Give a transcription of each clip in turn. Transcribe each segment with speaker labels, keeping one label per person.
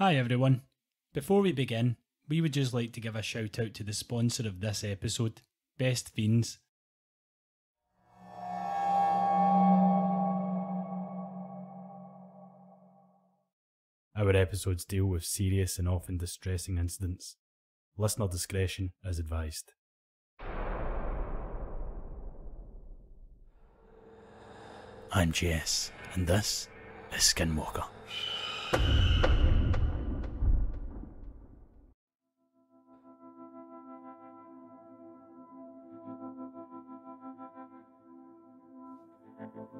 Speaker 1: Hi everyone. Before we begin, we would just like to give a shout out to the sponsor of this episode, Best Fiends. Our episodes deal with serious and often distressing incidents. Listener discretion is advised. I'm Jess, and this is Skinwalker.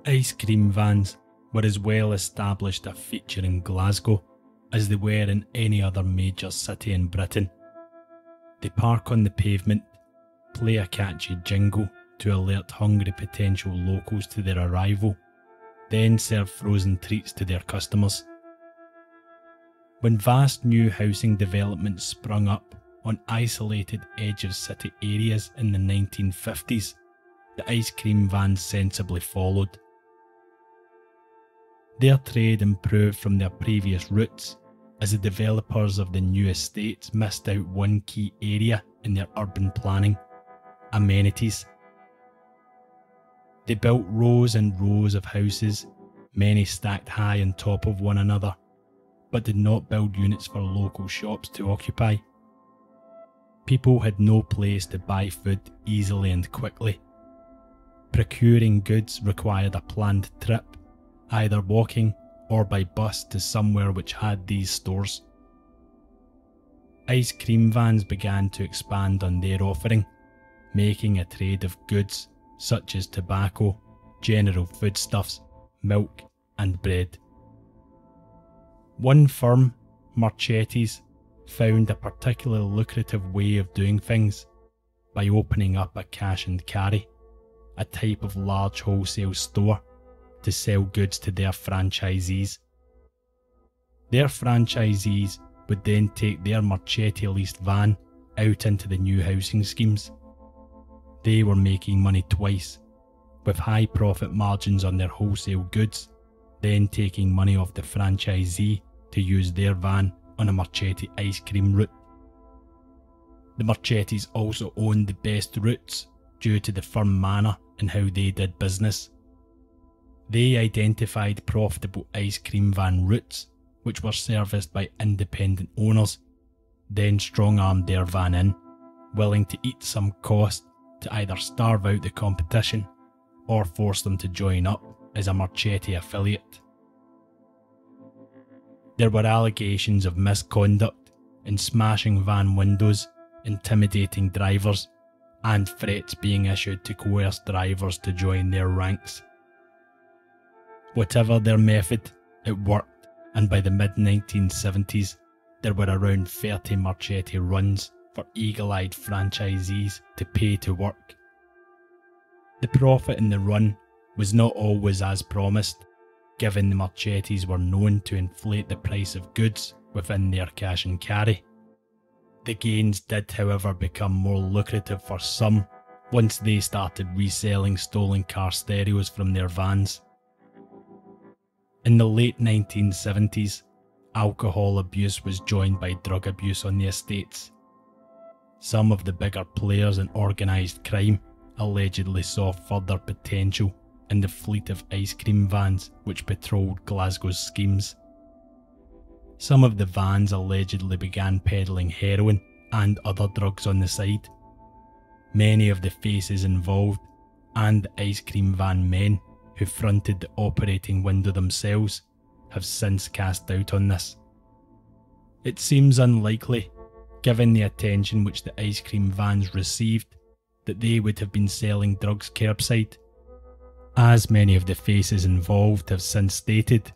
Speaker 1: Ice cream vans were as well established a feature in Glasgow as they were in any other major city in Britain. They park on the pavement, play a catchy jingle to alert hungry potential locals to their arrival, then serve frozen treats to their customers. When vast new housing developments sprung up on isolated edge of city areas in the 1950s, the ice cream vans sensibly followed. Their trade improved from their previous routes as the developers of the new estates missed out one key area in their urban planning amenities. They built rows and rows of houses, many stacked high on top of one another, but did not build units for local shops to occupy. People had no place to buy food easily and quickly. Procuring goods required a planned trip, either walking or by bus to somewhere which had these stores. Ice cream vans began to expand on their offering, making a trade of goods such as tobacco, general foodstuffs, milk, and bread. One firm, Marchetti's, found a particularly lucrative way of doing things by opening up a cash and carry, a type of large wholesale store to sell goods to their franchisees. Their franchisees would then take their Marchetti leased van out into the new housing schemes. They were making money twice, with high profit margins on their wholesale goods, then taking money off the franchisee to use their van on a Marchetti ice cream route. The Marchettis also owned the best routes due to the firm manner in how they did business. They identified profitable ice cream van routes which were serviced by independent owners, then strong armed their van in, willing to eat some cost to either starve out the competition or force them to join up as a Marchetti affiliate. There were allegations of misconduct in smashing van windows, intimidating drivers, and threats being issued to coerce drivers to join their ranks. Whatever their method, it worked, and by the mid 1970s, there were around 30 Marchetti runs for eagle eyed franchisees to pay to work. The profit in the run was not always as promised, given the Marchettis were known to inflate the price of goods within their cash and carry. The gains did, however, become more lucrative for some once they started reselling stolen car stereos from their vans. In the late 1970s, alcohol abuse was joined by drug abuse on the estates. Some of the bigger players in organised crime allegedly saw further potential in the fleet of ice cream vans which patrolled Glasgow's schemes. Some of the vans allegedly began peddling heroin and other drugs on the side. Many of the faces involved and the ice cream van men who fronted the operating window themselves have since cast doubt on this. It seems unlikely, given the attention which the ice cream vans received, that they would have been selling drugs curbside. As many of the faces involved have since stated,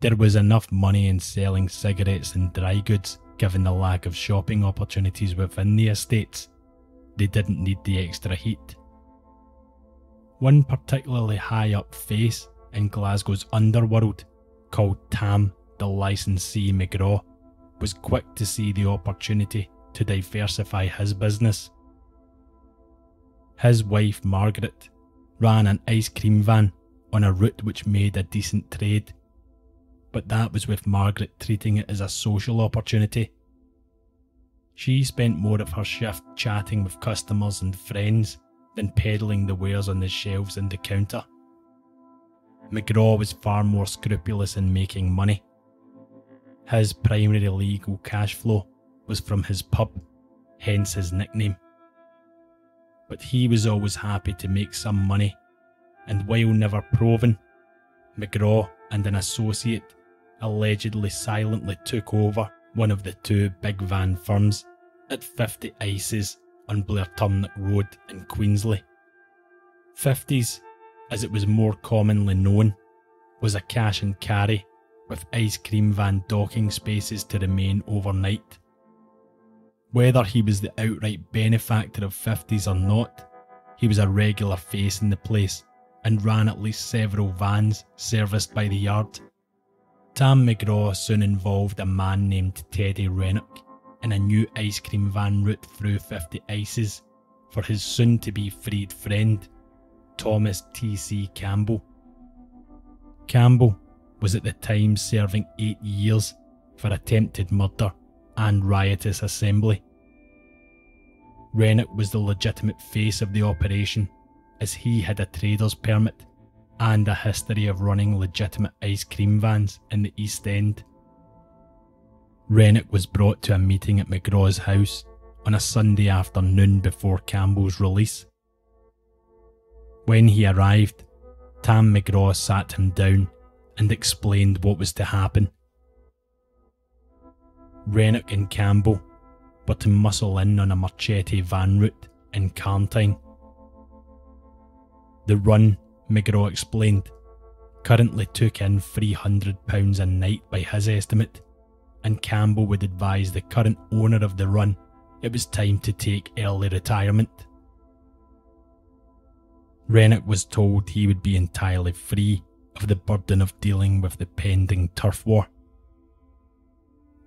Speaker 1: there was enough money in selling cigarettes and dry goods given the lack of shopping opportunities within the estates. They didn't need the extra heat. One particularly high up face in Glasgow's underworld, called Tam the licensee McGraw, was quick to see the opportunity to diversify his business. His wife Margaret ran an ice cream van on a route which made a decent trade, but that was with Margaret treating it as a social opportunity. She spent more of her shift chatting with customers and friends than peddling the wares on the shelves and the counter. McGraw was far more scrupulous in making money. His primary legal cash flow was from his pub, hence his nickname. But he was always happy to make some money, and while never proven, McGraw and an associate allegedly silently took over one of the two big van firms at 50 Ices on Blairtummock Road in Queenslie. 50s, as it was more commonly known, was a cash and carry with ice cream van docking spaces to remain overnight. Whether he was the outright benefactor of 50s or not, he was a regular face in the place and ran at least several vans serviced by the yard. Tam McGraw soon involved a man named Teddy Rennock in a new ice cream van route through 50 Ices for his soon to be freed friend, Thomas T.C. Campbell. Campbell was at the time serving eight years for attempted murder and riotous assembly. Rennock was the legitimate face of the operation as he had a trader's permit and a history of running legitimate ice cream vans in the East End. Rennock was brought to a meeting at McGraw's house on a Sunday afternoon before Campbell's release. When he arrived, Tam McGraw sat him down and explained what was to happen. Rennock and Campbell were to muscle in on a Marchetti van route in Carntyne. The run, McGraw explained, currently took in £300 a night by his estimate, and Campbell would advise the current owner of the run it was time to take early retirement. Rennock was told he would be entirely free of the burden of dealing with the pending turf war.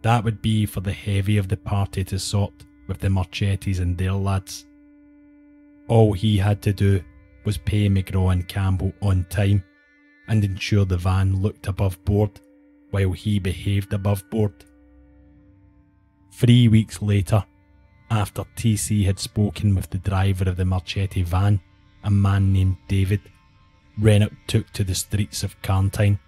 Speaker 1: That would be for the heavy of the party to sort with the Marchettis and their lads. All he had to do was pay McGraw and Campbell on time and ensure the van looked above board while he behaved above board. Three weeks later, after TC had spoken with the driver of the Marchetti van, a man named David, Rennock took to the streets of Carntyne.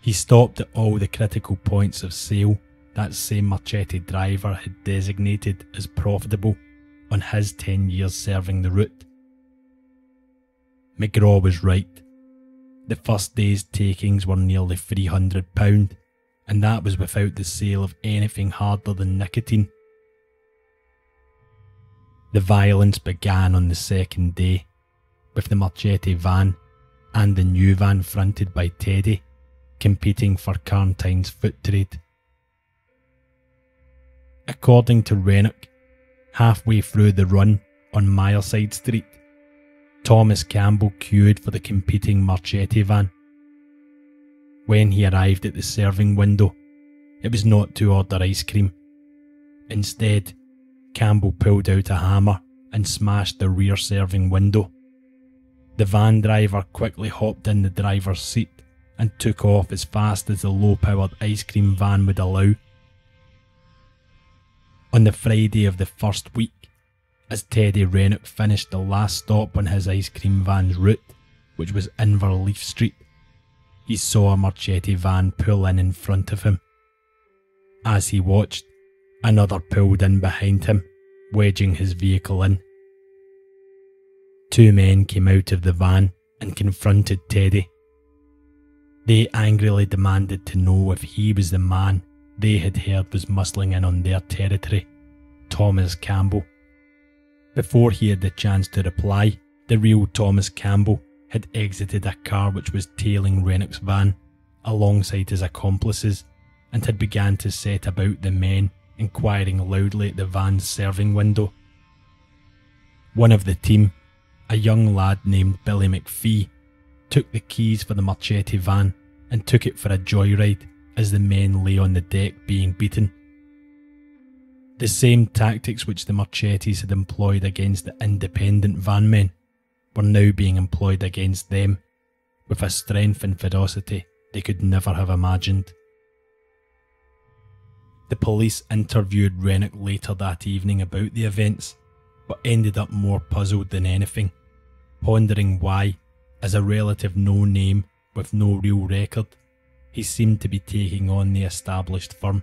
Speaker 1: He stopped at all the critical points of sale that same Marchetti driver had designated as profitable on his 10 years serving the route. McGraw was right. The first day's takings were nearly £300, and that was without the sale of anything harder than nicotine. The violence began on the second day with the Marchetti van and the new van fronted by Teddy competing for Carntyne's foot trade. According to Rennock, halfway through the run on Mireside Street, Thomas Campbell queued for the competing Marchetti van. When he arrived at the serving window, it was not to order ice cream. Instead, Campbell pulled out a hammer and smashed the rear serving window. The van driver quickly hopped in the driver's seat and took off as fast as the low powered ice cream van would allow. On the Friday of the first week, as Teddy Rennock finished the last stop on his ice cream van's route, which was Inverleaf Street, he saw a Marchetti van pull in in front of him. As he watched, another pulled in behind him, wedging his vehicle in. Two men came out of the van and confronted Teddy. They angrily demanded to know if he was the man they had heard was muscling in on their territory, Thomas Campbell. Before he had the chance to reply, the real Thomas Campbell had exited a car which was tailing Rennock's van alongside his accomplices and had begun to set about the men, inquiring loudly at the van's serving window. One of the team a young lad named Billy McPhee took the keys for the Marchetti van and took it for a joyride as the men lay on the deck being beaten. The same tactics which the Marchettis had employed against the independent van men were now being employed against them with a strength and ferocity they could never have imagined. The police interviewed Rennick later that evening about the events, but ended up more puzzled than anything, pondering why, as a relative no name with no real record, he seemed to be taking on the established firm.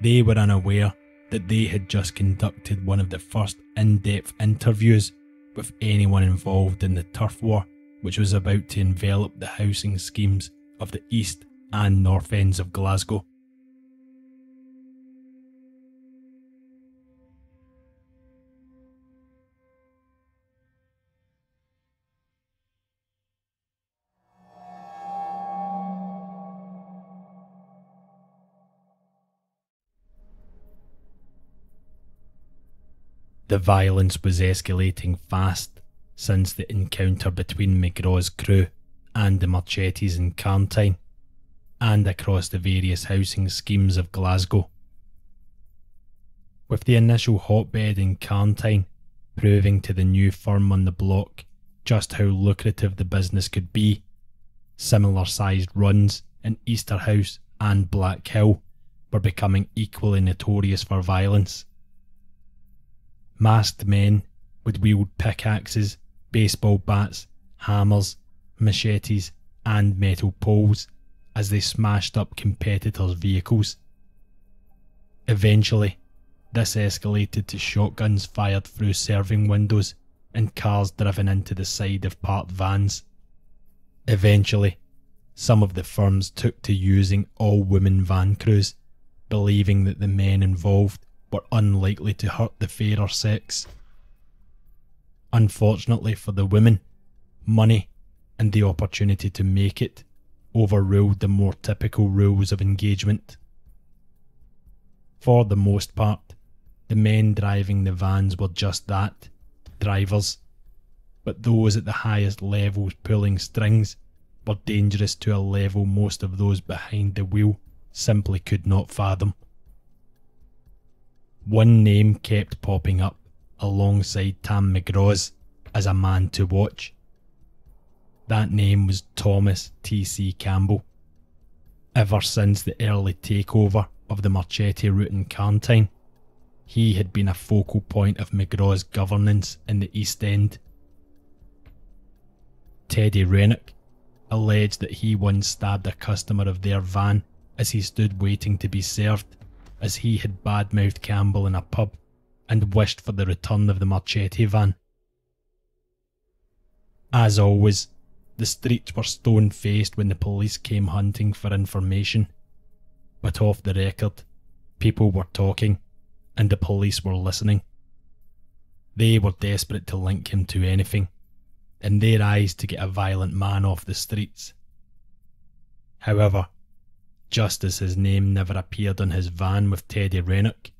Speaker 1: They were unaware that they had just conducted one of the first in depth interviews with anyone involved in the turf war, which was about to envelop the housing schemes of the east and north ends of Glasgow. The violence was escalating fast since the encounter between McGraw's crew and the Marchettis in Carntyne, and across the various housing schemes of Glasgow. With the initial hotbed in Carntyne proving to the new firm on the block just how lucrative the business could be, similar sized runs in Easterhouse and Blackhill were becoming equally notorious for violence. Masked men would wield pickaxes, baseball bats, hammers, machetes, and metal poles as they smashed up competitors' vehicles. Eventually, this escalated to shotguns fired through serving windows and cars driven into the side of parked vans. Eventually, some of the firms took to using all women van crews, believing that the men involved were unlikely to hurt the fairer sex. Unfortunately for the women, money and the opportunity to make it overruled the more typical rules of engagement. For the most part, the men driving the vans were just that drivers, but those at the highest levels pulling strings were dangerous to a level most of those behind the wheel simply could not fathom. One name kept popping up alongside Tam McGraw's as a man to watch. That name was Thomas T.C. Campbell. Ever since the early takeover of the Marchetti route in Carntyne, he had been a focal point of McGraw's governance in the East End. Teddy Rennick alleged that he once stabbed a customer of their van as he stood waiting to be served as he had badmouthed Campbell in a pub and wished for the return of the Marchetti van. As always, the streets were stone faced when the police came hunting for information. But off the record, people were talking, and the police were listening. They were desperate to link him to anything, in their eyes to get a violent man off the streets. However, just as his name never appeared on his van with Teddy Rennick,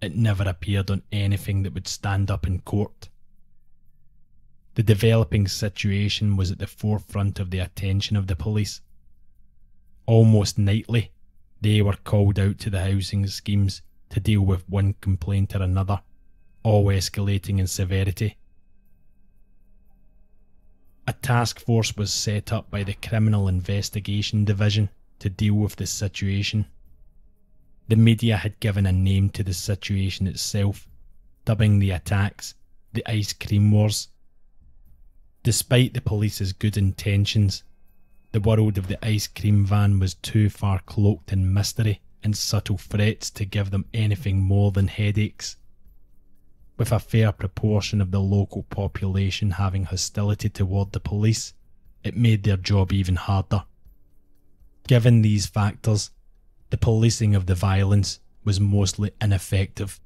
Speaker 1: it never appeared on anything that would stand up in court. The developing situation was at the forefront of the attention of the police. Almost nightly, they were called out to the housing schemes to deal with one complaint or another, all escalating in severity. A task force was set up by the Criminal Investigation Division to deal with this situation. The media had given a name to the situation itself, dubbing the attacks the Ice Cream Wars. Despite the police's good intentions, the world of the ice cream van was too far cloaked in mystery and subtle threats to give them anything more than headaches. With a fair proportion of the local population having hostility toward the police, it made their job even harder. Given these factors, the policing of the violence was mostly ineffective.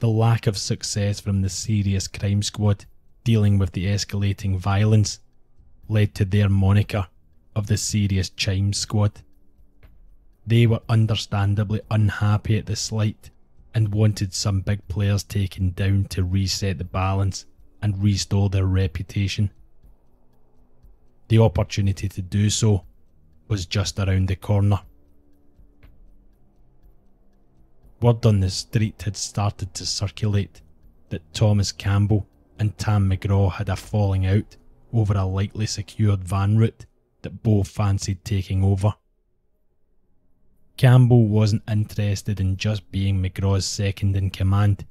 Speaker 1: The lack of success from the serious crime squad dealing with the escalating violence led to their moniker of the serious chimes squad. They were understandably unhappy at the slight and wanted some big players taken down to reset the balance and restore their reputation. The opportunity to do so was just around the corner. Word on the street had started to circulate that Thomas Campbell and Tam McGraw had a falling out over a lightly secured van route that both fancied taking over. Campbell wasn't interested in just being McGraw's second in command.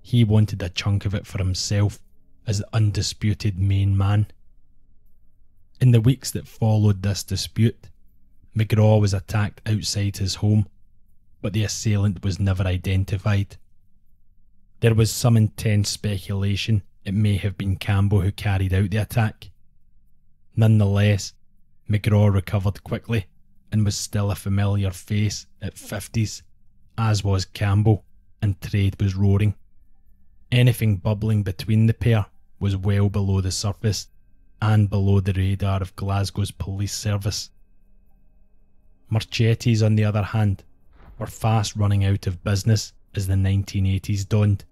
Speaker 1: He wanted a chunk of it for himself as the undisputed main man. In the weeks that followed this dispute, McGraw was attacked outside his home, but the assailant was never identified. There was some intense speculation it may have been Campbell who carried out the attack. Nonetheless, McGraw recovered quickly and was still a familiar face at 50s, as was Campbell, and trade was roaring. Anything bubbling between the pair was well below the surface and below the radar of Glasgow's police service. Marchetti's, on the other hand, were fast running out of business as the 1980s dawned.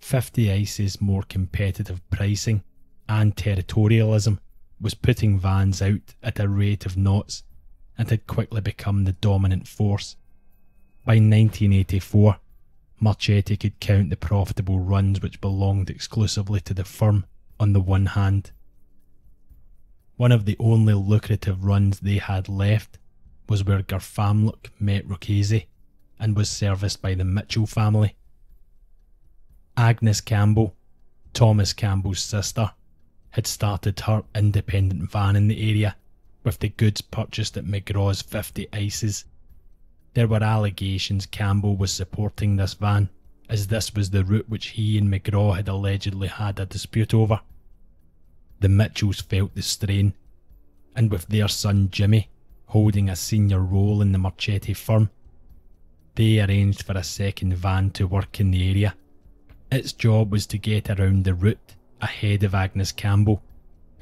Speaker 1: 50 Ice's more competitive pricing and territorialism was putting vans out at a rate of knots and had quickly become the dominant force. By 1984, Marchetti could count the profitable runs which belonged exclusively to the firm on the one hand. One of the only lucrative runs they had left was where Garthamlock met Ruchazie and was serviced by the Mitchell family. Agnes Campbell, Thomas Campbell's sister, had started her independent van in the area with the goods purchased at McGraw's 50 Ices. There were allegations Campbell was supporting this van, as this was the route which he and McGraw had allegedly had a dispute over. The Mitchells felt the strain, and with their son Jimmy holding a senior role in the Marchetti firm, they arranged for a second van to work in the area. Its job was to get around the route ahead of Agnes Campbell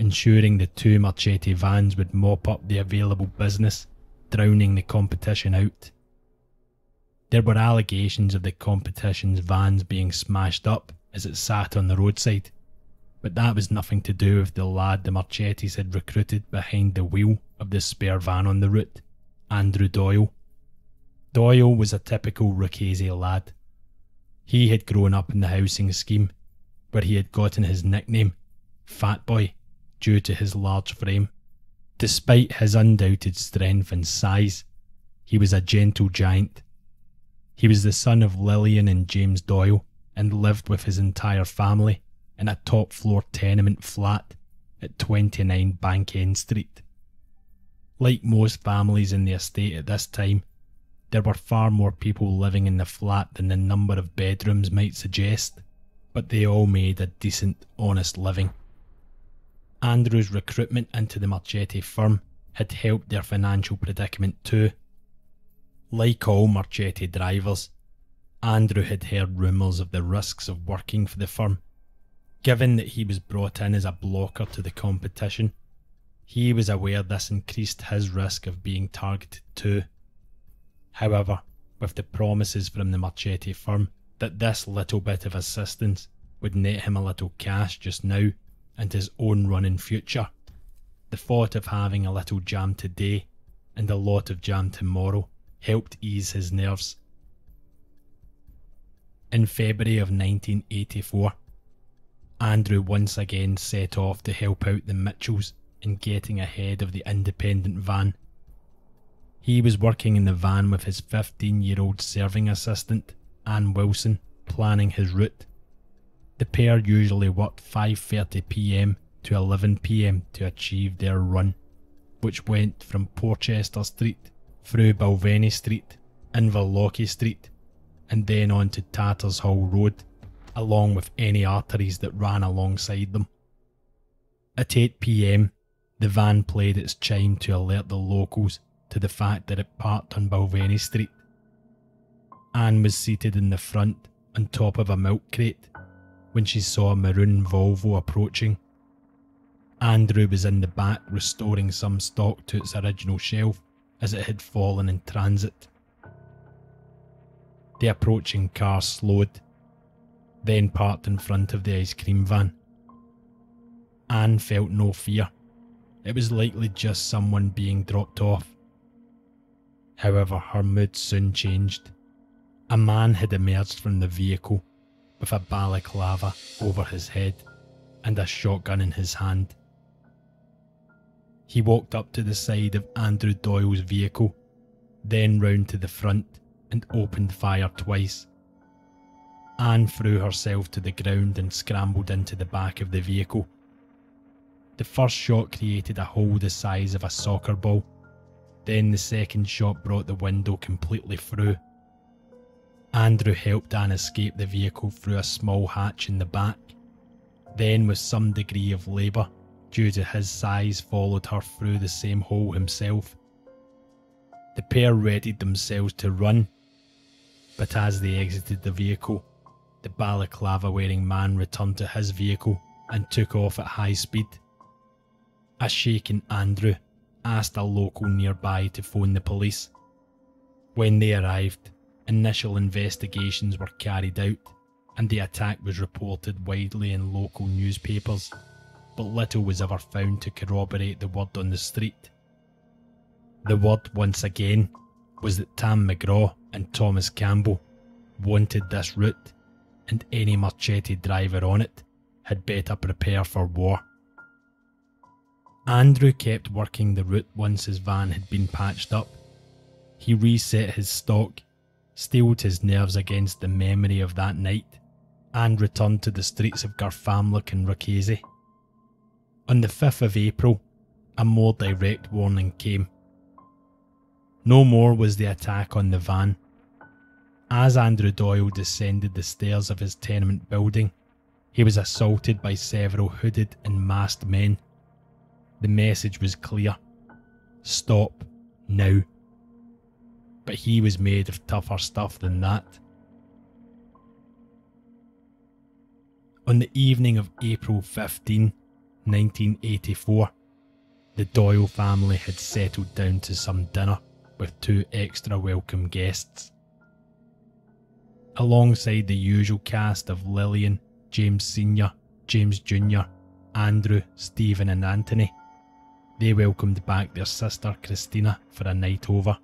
Speaker 1: ensuring the two Marchetti vans would mop up the available business, drowning the competition out. There were allegations of the competition's vans being smashed up as it sat on the roadside, but that was nothing to do with the lad the Marchettis had recruited behind the wheel of the spare van on the route, Andrew Doyle. Doyle was a typical Ruchazie lad. He had grown up in the housing scheme, where he had gotten his nickname, Fat Boy, due to his large frame. Despite his undoubted strength and size, he was a gentle giant. He was the son of Lillian and James Doyle and lived with his entire family in a top floor tenement flat at 29 Bankend Street. Like most families in the estate at this time, there were far more people living in the flat than the number of bedrooms might suggest, but they all made a decent, honest living. Andrew's recruitment into the Marchetti firm had helped their financial predicament too. Like all Marchetti drivers, Andrew had heard rumours of the risks of working for the firm. Given that he was brought in as a blocker to the competition, he was aware this increased his risk of being targeted too. However, with the promises from the Marchetti firm that this little bit of assistance would net him a little cash just now, and his own run in future. The thought of having a little jam today and a lot of jam tomorrow helped ease his nerves. In February of 1984, Andrew once again set off to help out the Mitchells in getting ahead of the independent van. He was working in the van with his 15 year old serving assistant, Anne Wilson, planning his route. The pair usually worked 5.30pm to 11pm to achieve their run, which went from Porchester Street through Balvenie Street, Inverlochy Street, and then on to Tattershall Road, along with any arteries that ran alongside them. At 8pm, the van played its chime to alert the locals to the fact that it parked on Balvenie Street. Anne was seated in the front on top of a milk crate when she saw a maroon Volvo approaching. Andrew was in the back restoring some stock to its original shelf as it had fallen in transit. The approaching car slowed, then parked in front of the ice cream van. Anne felt no fear. It was likely just someone being dropped off. However, her mood soon changed. A man had emerged from the vehicle with a balaclava over his head and a shotgun in his hand. He walked up to the side of Andrew Doyle's vehicle, then round to the front and opened fire twice. Anne threw herself to the ground and scrambled into the back of the vehicle. The first shot created a hole the size of a soccer ball. Then the second shot brought the window completely through. Andrew helped Anne escape the vehicle through a small hatch in the back. Then, with some degree of labour, due to his size, followed her through the same hole himself. The pair readied themselves to run, but as they exited the vehicle, the balaclava wearing man returned to his vehicle and took off at high speed. A shaken Andrew asked a local nearby to phone the police. When they arrived, initial investigations were carried out and the attack was reported widely in local newspapers, but little was ever found to corroborate the word on the street. The word, once again, was that Tam McGraw and Thomas Campbell wanted this route, and any Marchetti driver on it had better prepare for war. Andrew kept working the route once his van had been patched up. He reset his stock, steeled his nerves against the memory of that night, and returned to the streets of Garthamlock and Ruchazie. On the 5th of April, a more direct warning came. No more was the attack on the van. As Andrew Doyle descended the stairs of his tenement building, he was assaulted by several hooded and masked men. The message was clear stop now. But he was made of tougher stuff than that. On the evening of April 15, 1984, the Doyle family had settled down to some dinner with two extra welcome guests. Alongside the usual cast of Lillian, James Sr., James Jr., Andrew, Stephen, and Anthony, they welcomed back their sister Christina for a night over.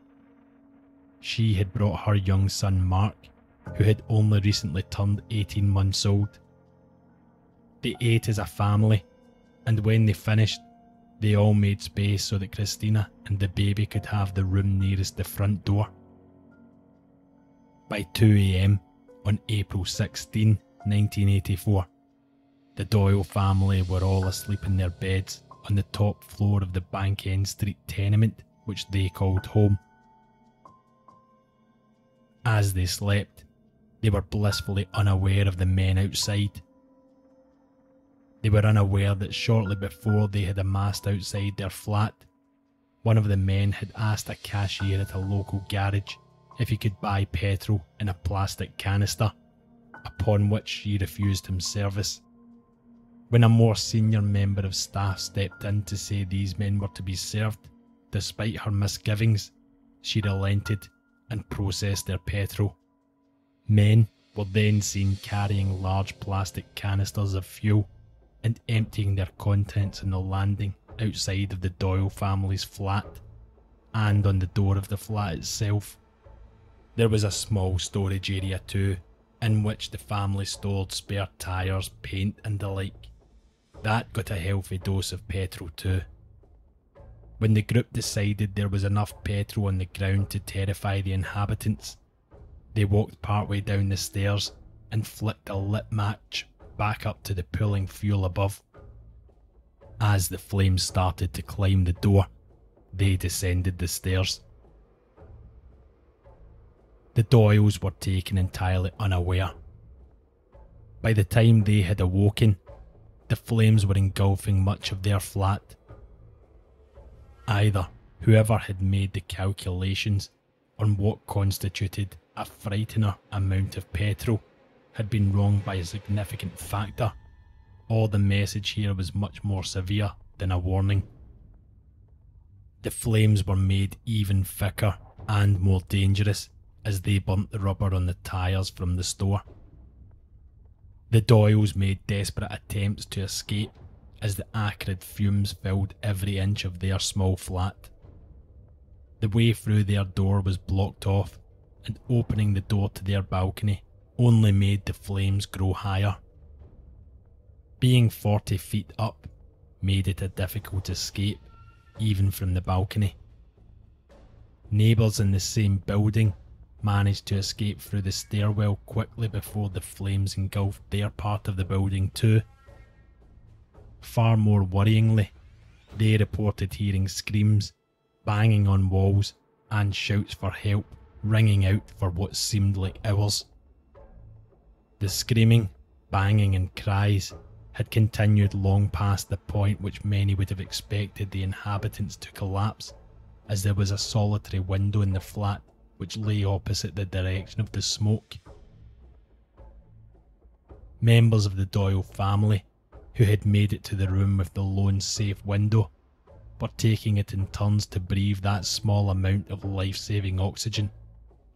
Speaker 1: She had brought her young son Mark, who had only recently turned 18 months old. They ate as a family, and when they finished, they all made space so that Christina and the baby could have the room nearest the front door. By 2am on April 16, 1984, the Doyle family were all asleep in their beds on the top floor of the Bankend Street tenement, which they called home. As they slept, they were blissfully unaware of the men outside they were unaware that shortly before they had amassed outside their flat, one of the men had asked a cashier at a local garage if he could buy petrol in a plastic canister, upon which she refused him service. When a more senior member of staff stepped in to say these men were to be served, despite her misgivings, she relented and processed their petrol. Men were then seen carrying large plastic canisters of fuel and emptying their contents on the landing outside of the Doyle family's flat and on the door of the flat itself. There was a small storage area too, in which the family stored spare tyres, paint, and the like. That got a healthy dose of petrol too. When the group decided there was enough petrol on the ground to terrify the inhabitants, they walked partway down the stairs and flicked a lit match back up to the pooling fuel above. As the flames started to climb the door, they descended the stairs. The Doyles were taken entirely unaware. By the time they had awoken, the flames were engulfing much of their flat. Either whoever had made the calculations on what constituted a frightener amount of petrol had been wrong by a significant factor, or the message here was much more severe than a warning. The flames were made even thicker and more dangerous as they burnt the rubber on the tyres from the store. The Doyles made desperate attempts to escape as the acrid fumes filled every inch of their small flat. The way through their door was blocked off, and opening the door to their balcony only made the flames grow higher. Being 40 feet up made it a difficult escape, even from the balcony. Neighbours in the same building managed to escape through the stairwell quickly before the flames engulfed their part of the building too. Far more worryingly, they reported hearing screams, banging on walls, and shouts for help ringing out for what seemed like hours. The screaming, banging, and cries had continued long past the point which many would have expected the inhabitants to collapse, as there was a solitary window in the flat which lay opposite the direction of the smoke. Members of the Doyle family, who had made it to the room with the lone safe window, were taking it in turns to breathe that small amount of life saving oxygen,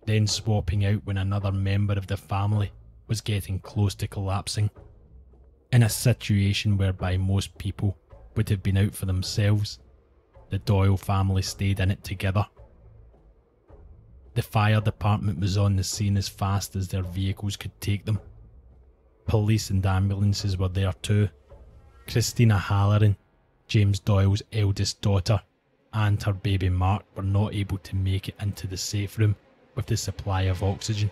Speaker 1: then swapping out when another member of the family was getting close to collapsing. In a situation whereby most people would have been out for themselves, the Doyle family stayed in it together. The fire department was on the scene as fast as their vehicles could take them. Police and ambulances were there too. Christina Halloran, James Doyle's eldest daughter, and her baby Mark were not able to make it into the safe room with the supply of oxygen.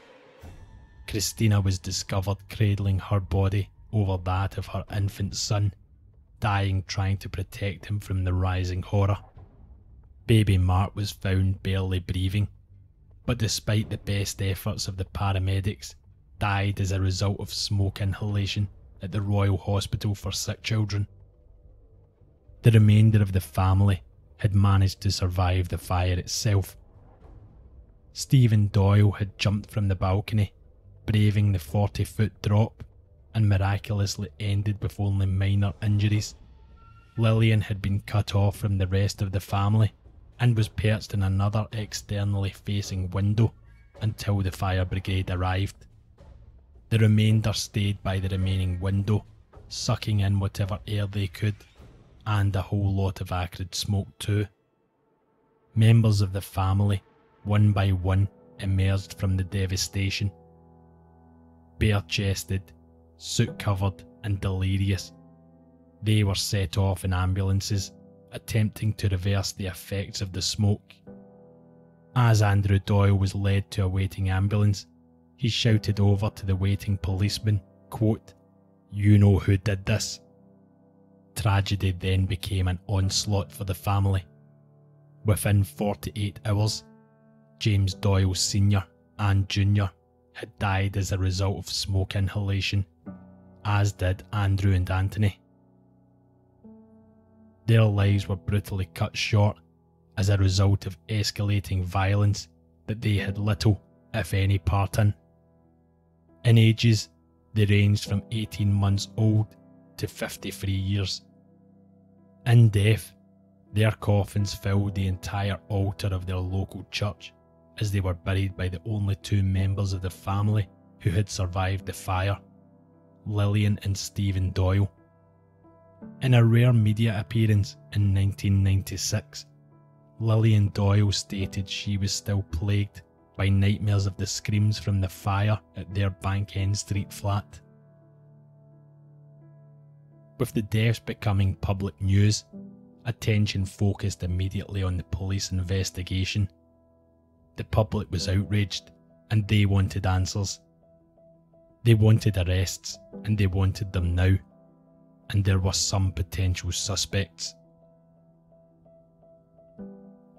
Speaker 1: Christina was discovered cradling her body over that of her infant son, dying trying to protect him from the rising horror. Baby Mark was found barely breathing but despite the best efforts of the paramedics, died as a result of smoke inhalation at the Royal Hospital for Sick Children. The remainder of the family had managed to survive the fire itself. Stephen Doyle had jumped from the balcony, braving the 40 foot drop, and miraculously ended with only minor injuries. Lillian had been cut off from the rest of the family and was perched in another externally facing window until the fire brigade arrived. The remainder stayed by the remaining window, sucking in whatever air they could, and a whole lot of acrid smoke too. Members of the family, one by one, emerged from the devastation. Bare chested, soot covered, and delirious. They were set off in ambulances attempting to reverse the effects of the smoke. As Andrew Doyle was led to a waiting ambulance, he shouted over to the waiting policeman, quote, You know who did this. Tragedy then became an onslaught for the family. Within 48 hours, James Doyle Sr. and Jr. had died as a result of smoke inhalation, as did Andrew and Anthony. Their lives were brutally cut short as a result of escalating violence that they had little, if any, part in. In ages, they ranged from 18 months old to 53 years. In death, their coffins filled the entire altar of their local church as they were buried by the only two members of the family who had survived the fire Lillian and Stephen Doyle. In a rare media appearance in 1996, Lillian Doyle stated she was still plagued by nightmares of the screams from the fire at their Bankend Street flat. With the deaths becoming public news, attention focused immediately on the police investigation. The public was outraged and they wanted answers. They wanted arrests and they wanted them now and there were some potential suspects.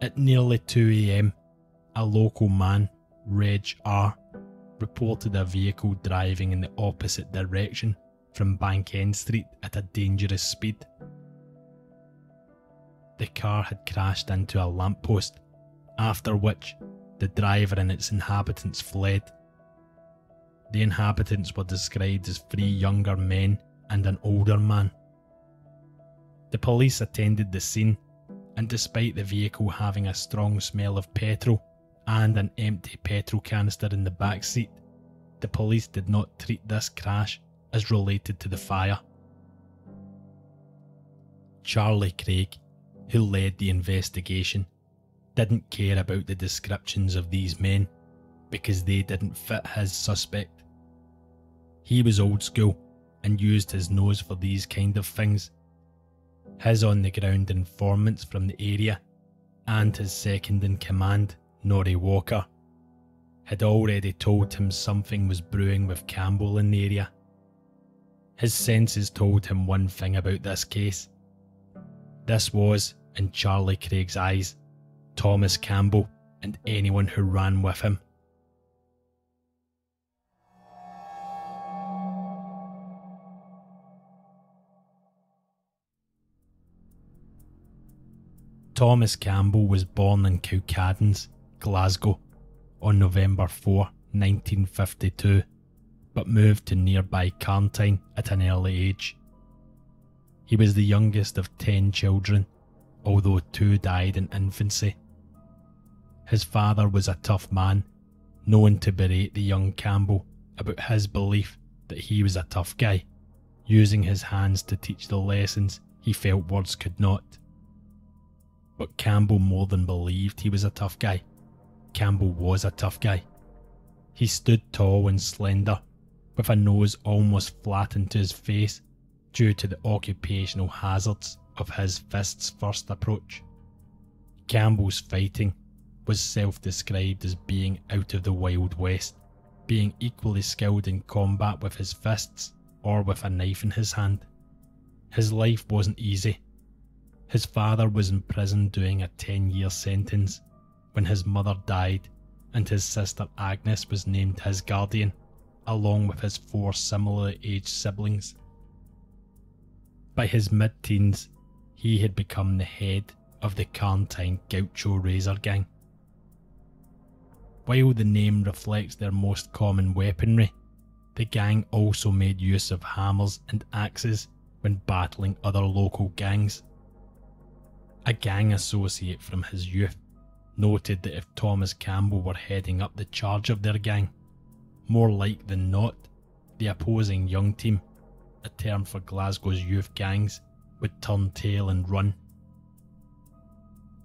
Speaker 1: At nearly 2am, a local man, Reg R, reported a vehicle driving in the opposite direction from Bankend Street at a dangerous speed. The car had crashed into a lamppost, after which the driver and its inhabitants fled. The inhabitants were described as three younger men and an older man. The police attended the scene, and despite the vehicle having a strong smell of petrol and an empty petrol canister in the back seat, the police did not treat this crash as related to the fire. Charlie Craig, who led the investigation, didn't care about the descriptions of these men because they didn't fit his suspect. He was old school and used his nose for these kind of things. His on the ground informants from the area and his second in command, Norrie Walker, had already told him something was brewing with Campbell in the area. His senses told him one thing about this case. This was, in Charlie Craig's eyes, Thomas Campbell and anyone who ran with him. Thomas Campbell was born in Cowcaddens, Glasgow, on November 4, 1952, but moved to nearby Carntyne at an early age. He was the youngest of ten children, although two died in infancy. His father was a tough man, known to berate the young Campbell about his belief that he was a tough guy, using his hands to teach the lessons he felt words could not. But Campbell more than believed he was a tough guy. Campbell was a tough guy. He stood tall and slender, with a nose almost flattened to his face due to the occupational hazards of his fist's first approach. Campbell's fighting was self described as being out of the Wild West, being equally skilled in combat with his fists or with a knife in his hand. His life wasn't easy, his father was in prison doing a 10 year sentence when his mother died, and his sister Agnes was named his guardian, along with his four similarly aged siblings. By his mid teens, he had become the head of the Carntyne Gaucho Razor Gang. While the name reflects their most common weaponry, the gang also made use of hammers and axes when battling other local gangs. A gang associate from his youth noted that if Thomas Campbell were heading up the charge of their gang, more like than not, the opposing young team, a term for Glasgow's youth gangs, would turn tail and run.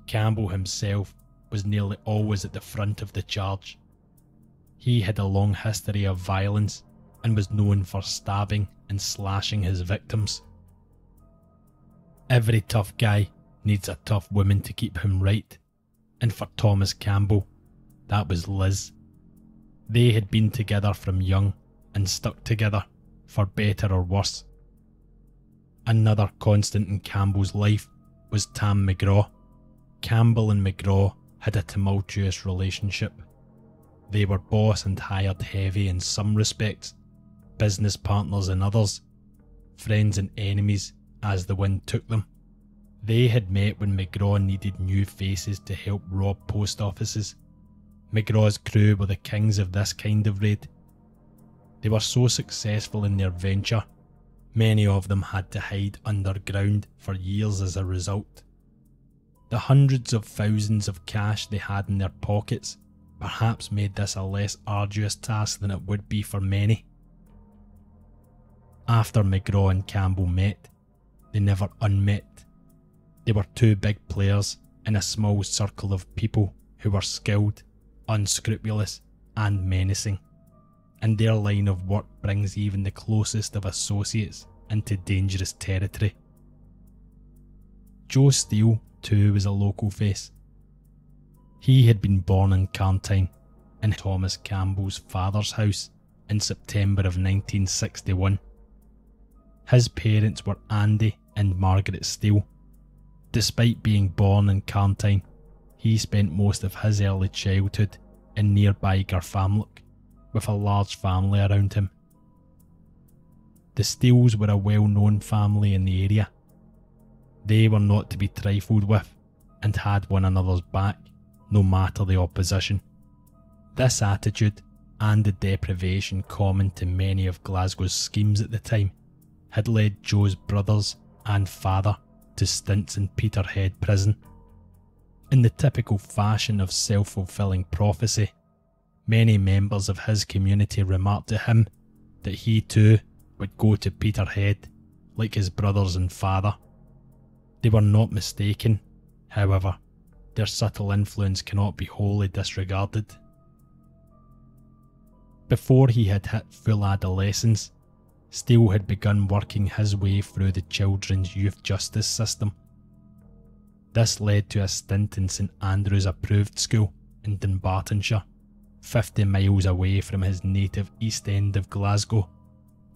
Speaker 1: Campbell himself was nearly always at the front of the charge. He had a long history of violence and was known for stabbing and slashing his victims. Every tough guy needs a tough woman to keep him right. And for Thomas Campbell, that was Liz. They had been together from young and stuck together, for better or worse. Another constant in Campbell's life was Tam McGraw. Campbell and McGraw had a tumultuous relationship. They were boss and hired heavy in some respects, business partners in others, friends and enemies as the wind took them. They had met when McGraw needed new faces to help rob post offices. McGraw's crew were the kings of this kind of raid. They were so successful in their venture, many of them had to hide underground for years as a result. The hundreds of thousands of cash they had in their pockets perhaps made this a less arduous task than it would be for many. After McGraw and Campbell met, they never unmet they were two big players in a small circle of people who were skilled, unscrupulous, and menacing. And their line of work brings even the closest of associates into dangerous territory. Joe Steele, too, was a local face. He had been born in Carntyne, in Thomas Campbell's father's house, in September of 1961. His parents were Andy and Margaret Steele, Despite being born in Carntyne, he spent most of his early childhood in nearby Garthamlock, with a large family around him. The Steeles were a well known family in the area. They were not to be trifled with and had one another's back, no matter the opposition. This attitude, and the deprivation common to many of Glasgow's schemes at the time, had led Joe's brothers and father to stints in Peterhead prison. In the typical fashion of self fulfilling prophecy, many members of his community remarked to him that he too would go to Peterhead like his brothers and father. They were not mistaken, however, their subtle influence cannot be wholly disregarded. Before he had hit full adolescence, Steele had begun working his way through the children's youth justice system. This led to a stint in St Andrew's approved school in Dunbartonshire, 50 miles away from his native East End of Glasgow,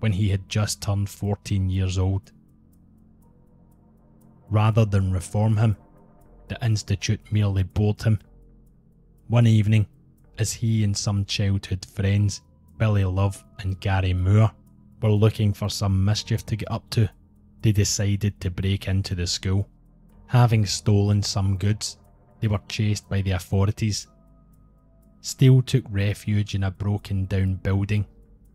Speaker 1: when he had just turned 14 years old. Rather than reform him, the Institute merely bored him. One evening, as he and some childhood friends, Billy Love and Gary Moore, were looking for some mischief to get up to, they decided to break into the school. Having stolen some goods, they were chased by the authorities. Steele took refuge in a broken down building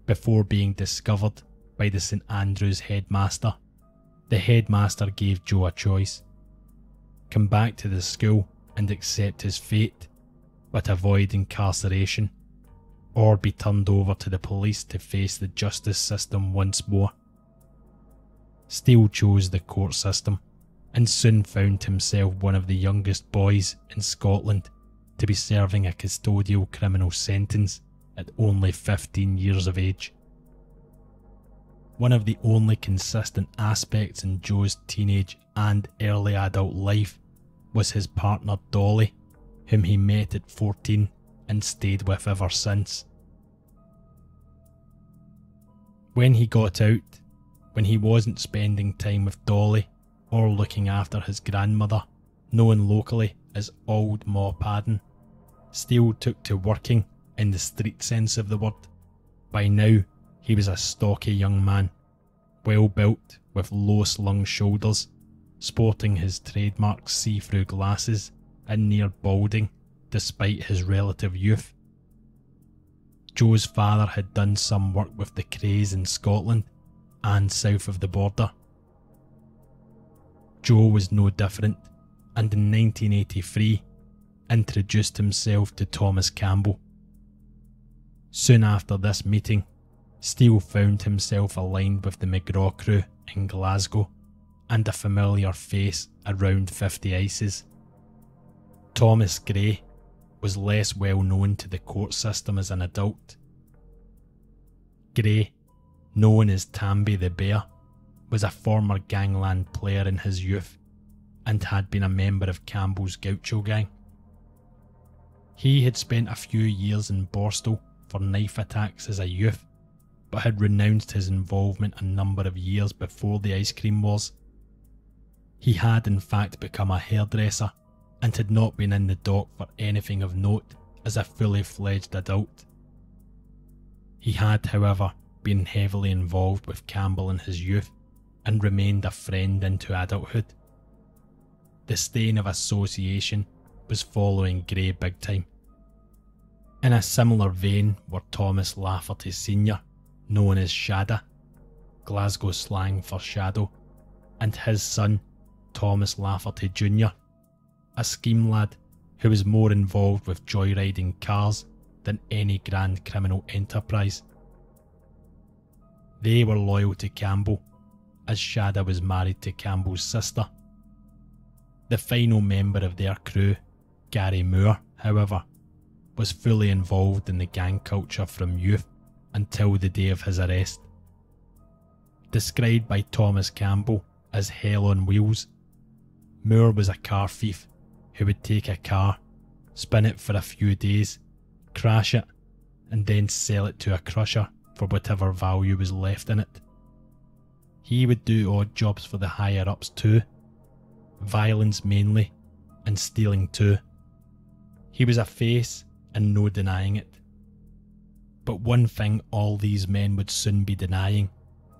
Speaker 1: before being discovered by the St Andrews headmaster. The headmaster gave Joe a choice come back to the school and accept his fate, but avoid incarceration, or be turned over to the police to face the justice system once more. Steele chose the court system and soon found himself one of the youngest boys in Scotland to be serving a custodial criminal sentence at only 15 years of age. One of the only consistent aspects in Joe's teenage and early adult life was his partner Dolly, whom he met at 14 and stayed with ever since. When he got out, when he wasn't spending time with Dolly or looking after his grandmother, known locally as Old Ma Padden, Steele took to working in the street sense of the word. By now, he was a stocky young man, well built with low slung shoulders, sporting his trademark see through glasses and near balding despite his relative youth. Joe's father had done some work with the Krays in Scotland and south of the border. Joe was no different and in 1983 introduced himself to Thomas Campbell. Soon after this meeting, Steele found himself aligned with the McGraw crew in Glasgow and a familiar face around 50 Ices. Thomas Gray was less well known to the court system as an adult. Gray, known as Tamby the Bear, was a former gangland player in his youth and had been a member of Campbell's Gaucho gang. He had spent a few years in Borstal for knife attacks as a youth, but had renounced his involvement a number of years before the ice cream wars. He had in fact become a hairdresser and had not been in the dock for anything of note as a fully fledged adult. He had, however, been heavily involved with Campbell in his youth and remained a friend into adulthood. The stain of association was following Gray big time. In a similar vein were Thomas Lafferty Sr., known as Shada, Glasgow slang for shadow, and his son, Thomas Lafferty Jr., a scheme lad who was more involved with joyriding cars than any grand criminal enterprise. They were loyal to Campbell, as Shada was married to Campbell's sister. The final member of their crew, Gary Moore, however, was fully involved in the gang culture from youth until the day of his arrest. Described by Thomas Campbell as hell on wheels, Moore was a car thief who would take a car, spin it for a few days, crash it, and then sell it to a crusher for whatever value was left in it. He would do odd jobs for the higher ups too, violence mainly, and stealing too. He was a face and no denying it. But one thing all these men would soon be denying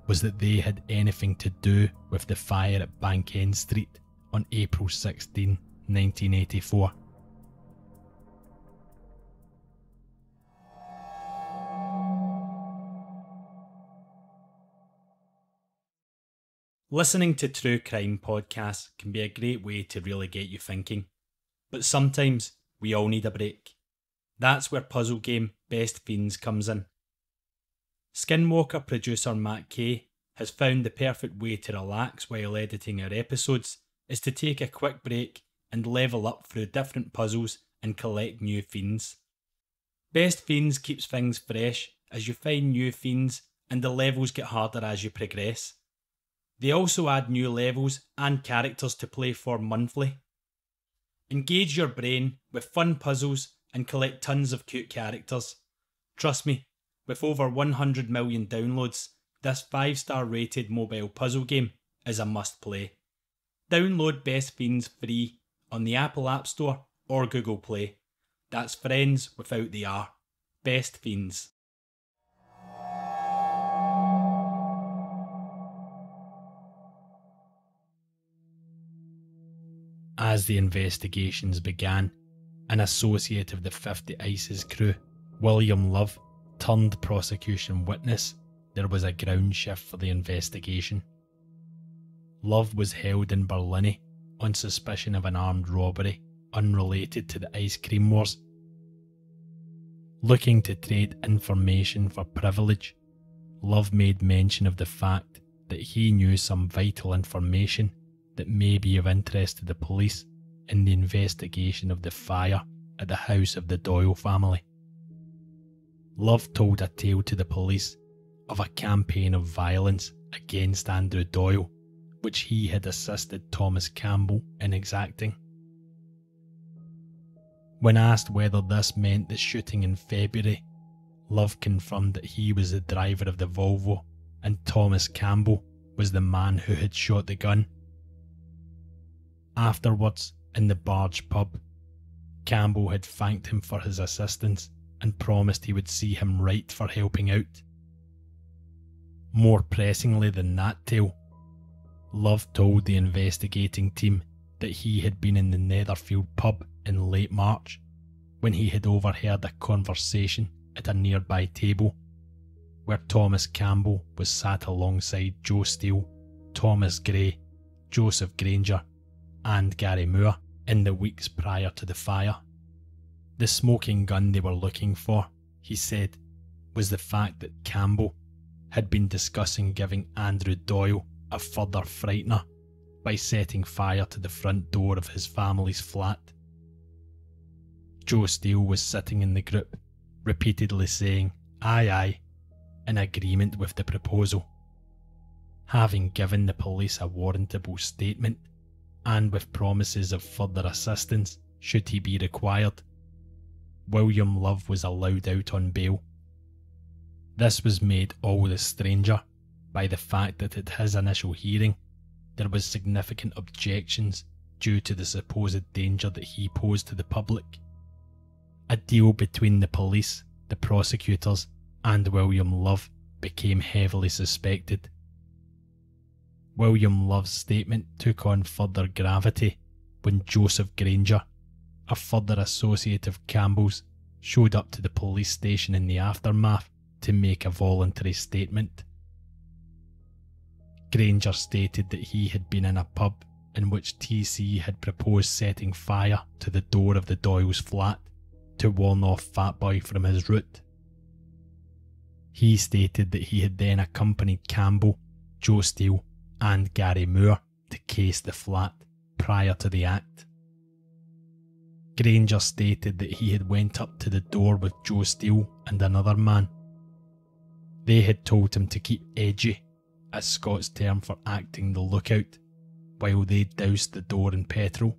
Speaker 1: was that they had anything to do with the fire at Bankend Street on April 16, 1984. Listening to true crime podcasts can be a great way to really get you thinking, but sometimes we all need a break. That's where puzzle game Best Fiends comes in. Skinwalker producer Matt Kay has found the perfect way to relax while editing our episodes is to take a quick break and level up through different puzzles and collect new fiends. Best Fiends keeps things fresh as you find new fiends and the levels get harder as you progress. They also add new levels and characters to play for monthly. Engage your brain with fun puzzles and collect tons of cute characters. Trust me, with over 100 million downloads, this 5 star rated mobile puzzle game is a must play. Download Best Fiends free on the Apple App Store or Google Play. That's friends without the R. Best Fiends. As the investigations began, an associate of the 50 Ices crew, William Love, turned prosecution witness, there was a ground shift for the investigation. Love was held in Barlinnie on suspicion of an armed robbery unrelated to the ice cream wars. Looking to trade information for privilege, Love made mention of the fact that he knew some vital information that may be of interest to the police in the investigation of the fire at the house of the Doyle family. Love told a tale to the police of a campaign of violence against Andrew Doyle, which he had assisted Thomas Campbell in exacting. When asked whether this meant the shooting in February, Love confirmed that he was the driver of the Volvo and Thomas Campbell was the man who had shot the gun. Afterwards, in the Barge pub, Campbell had thanked him for his assistance and promised he would see him right for helping out. More pressingly than that tale, Love told the investigating team that he had been in the Netherfield pub in late March when he had overheard a conversation at a nearby table where Thomas Campbell was sat alongside Joe Steele, Thomas Gray, Joseph Granger, and Gary Moore in the weeks prior to the fire. The smoking gun they were looking for, he said, was the fact that Campbell had been discussing giving Andrew Doyle a further frightener by setting fire to the front door of his family's flat. Joe Steele was sitting in the group, repeatedly saying, Aye, aye, in agreement with the proposal. Having given the police a warrantable statement, and with promises of further assistance should he be required. William Love was allowed out on bail. This was made all the stranger by the fact that at his initial hearing there was significant objections due to the supposed danger that he posed to the public. A deal between the police, the prosecutors, and William Love became heavily suspected William Love's statement took on further gravity when Joseph Granger, a further associate of Campbell's, showed up to the police station in the aftermath to make a voluntary statement. Granger stated that he had been in a pub in which TC had proposed setting fire to the door of the Doyle's flat to warn off Fatboy from his route. He stated that he had then accompanied Campbell, Joe Steele, and Gary Moore to case the flat prior to the act. Granger stated that he had went up to the door with Joe Steele and another man. They had told him to keep edgy, a Scots term for acting the lookout, while they doused the door in petrol.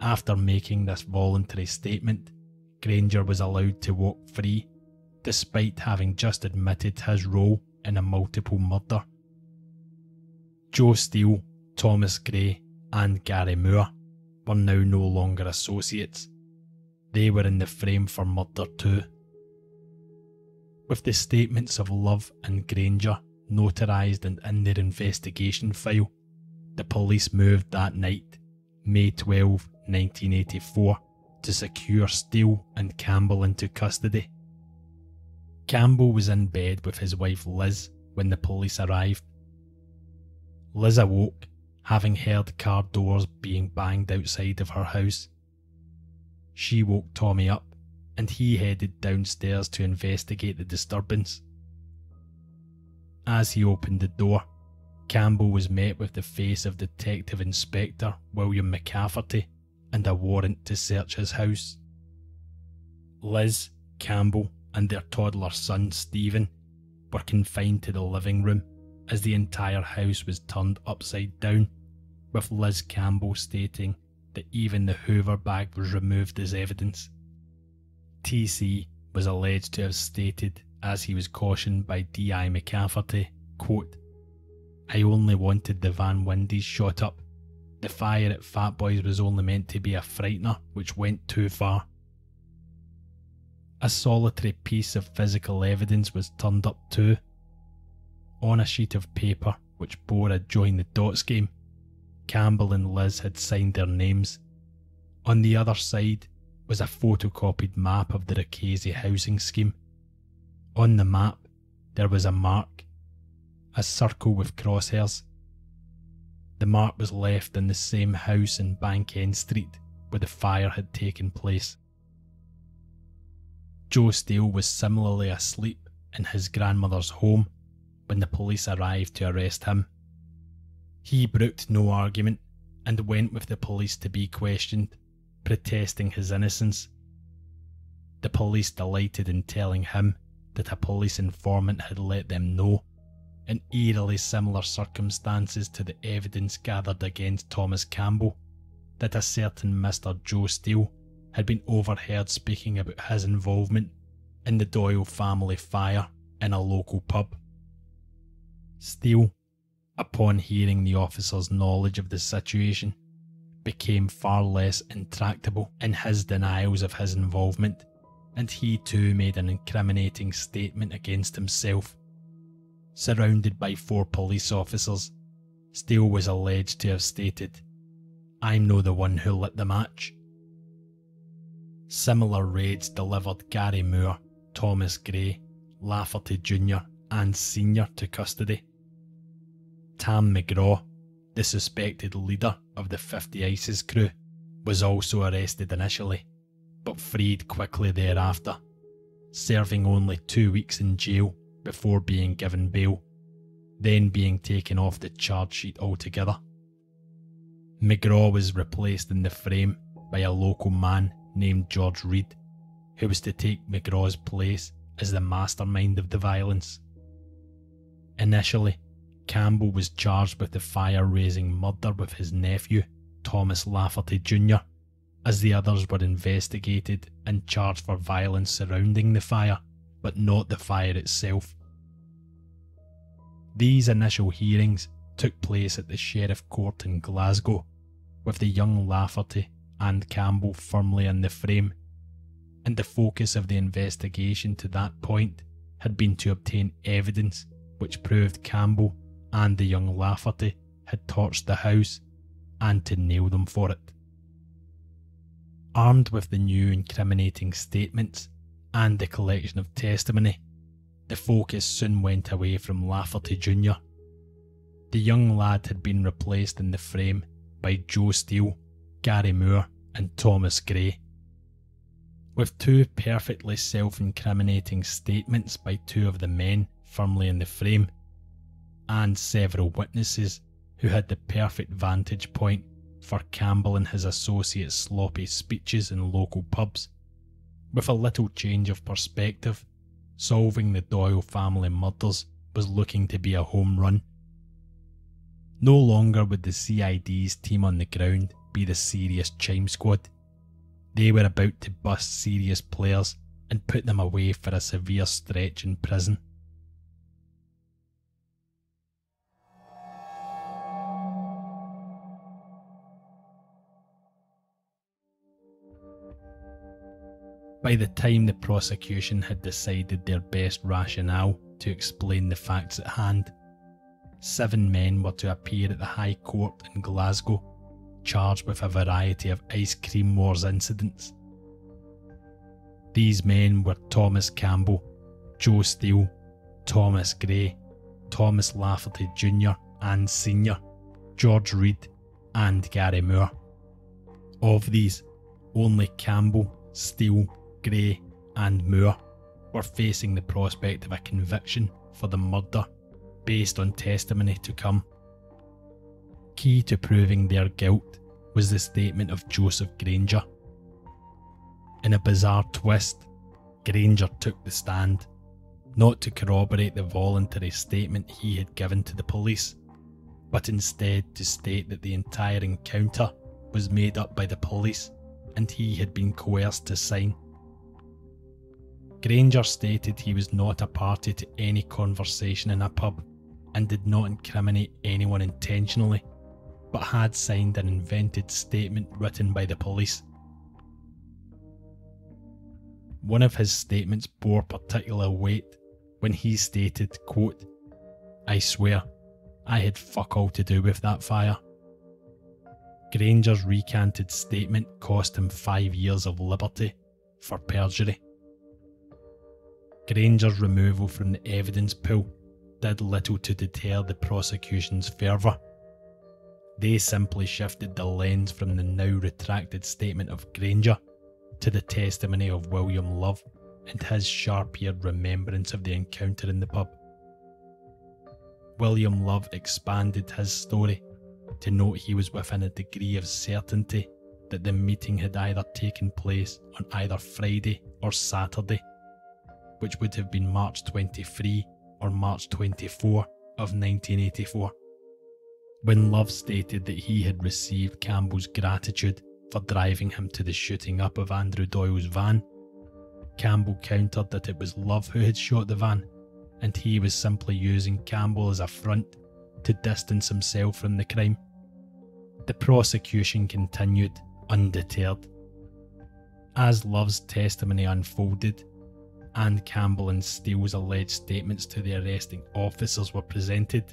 Speaker 1: After making this voluntary statement, Granger was allowed to walk free, despite having just admitted his role in a multiple murder. Joe Steele, Thomas Gray, and Gary Moore were now no longer associates. They were in the frame for murder too. With the statements of Love and Granger notarised and in their investigation file, the police moved that night, May 12, 1984, to secure Steele and Campbell into custody. Campbell was in bed with his wife Liz when the police arrived Liz awoke, having heard car doors being banged outside of her house. She woke Tommy up, and he headed downstairs to investigate the disturbance. As he opened the door, Campbell was met with the face of Detective Inspector William McCafferty and a warrant to search his house. Liz, Campbell, and their toddler son Stephen were confined to the living room as the entire house was turned upside down, with Liz Campbell stating that even the Hoover bag was removed as evidence. TC was alleged to have stated, as he was cautioned by D.I. McCafferty, quote, I only wanted the Van Windies shot up. The fire at Fat Boys was only meant to be a frightener, which went too far. A solitary piece of physical evidence was turned up too. On a sheet of paper which bore a join the dots game, Campbell and Liz had signed their names. On the other side was a photocopied map of the Ruchazie housing scheme. On the map, there was a mark, a circle with crosshairs. The mark was left in the same house in Bankend Street where the fire had taken place. Joe Steele was similarly asleep in his grandmother's home when the police arrived to arrest him. He brooked no argument and went with the police to be questioned, protesting his innocence. The police delighted in telling him that a police informant had let them know, in eerily similar circumstances to the evidence gathered against Thomas Campbell, that a certain Mr. Joe Steele had been overheard speaking about his involvement in the Doyle family fire in a local pub. Steele, upon hearing the officer's knowledge of the situation, became far less intractable in his denials of his involvement, and he too made an incriminating statement against himself. Surrounded by four police officers, Steele was alleged to have stated, I'm no the one who lit the match. Similar raids delivered Gary Moore, Thomas Gray, Lafferty Jr., and Sr. to custody. Tam McGraw, the suspected leader of the 50 Ices crew, was also arrested initially, but freed quickly thereafter, serving only two weeks in jail before being given bail, then being taken off the charge sheet altogether. McGraw was replaced in the frame by a local man named George Reed, who was to take McGraw's place as the mastermind of the violence. Initially, Campbell was charged with the fire raising murder with his nephew, Thomas Lafferty Jr., as the others were investigated and charged for violence surrounding the fire, but not the fire itself. These initial hearings took place at the Sheriff Court in Glasgow, with the young Lafferty and Campbell firmly in the frame, and the focus of the investigation to that point had been to obtain evidence which proved Campbell and the young Lafferty had torched the house and to nail them for it. Armed with the new incriminating statements and the collection of testimony, the focus soon went away from Lafferty Jr. The young lad had been replaced in the frame by Joe Steele Gary Moore, and Thomas Gray. With two perfectly self incriminating statements by two of the men firmly in the frame, and several witnesses who had the perfect vantage point for Campbell and his associates' sloppy speeches in local pubs, with a little change of perspective, solving the Doyle family murders was looking to be a home run. No longer would the CID's team on the ground be the serious chime squad. They were about to bust serious players and put them away for a severe stretch in prison. By the time the prosecution had decided their best rationale to explain the facts at hand, seven men were to appear at the High Court in Glasgow charged with a variety of ice cream wars incidents. These men were Thomas Campbell, Joe Steele, Thomas Gray, Thomas Lafferty Jr. and Sr., George Reed, and Gary Moore. Of these, only Campbell, Steele, Gray, and Moore were facing the prospect of a conviction for the murder based on testimony to come. Key to proving their guilt was the statement of Joseph Granger. In a bizarre twist, Granger took the stand, not to corroborate the voluntary statement he had given to the police, but instead to state that the entire encounter was made up by the police and he had been coerced to sign. Granger stated he was not a party to any conversation in a pub and did not incriminate anyone intentionally, but had signed an invented statement written by the police. One of his statements bore particular weight when he stated, quote, I swear, I had fuck all to do with that fire. Granger's recanted statement cost him five years of liberty for perjury. Granger's removal from the evidence pool did little to deter the prosecution's fervour. They simply shifted the lens from the now retracted statement of Granger to the testimony of William Love and his sharp eared remembrance of the encounter in the pub. William Love expanded his story to note he was within a degree of certainty that the meeting had either taken place on either Friday or Saturday, which would have been March 23 or March 24 of 1984. When Love stated that he had received Campbell's gratitude for driving him to the shooting up of Andrew Doyle's van, Campbell countered that it was Love who had shot the van, and he was simply using Campbell as a front to distance himself from the crime. The prosecution continued undeterred. As Love's testimony unfolded, and Campbell and Steele's alleged statements to the arresting officers were presented,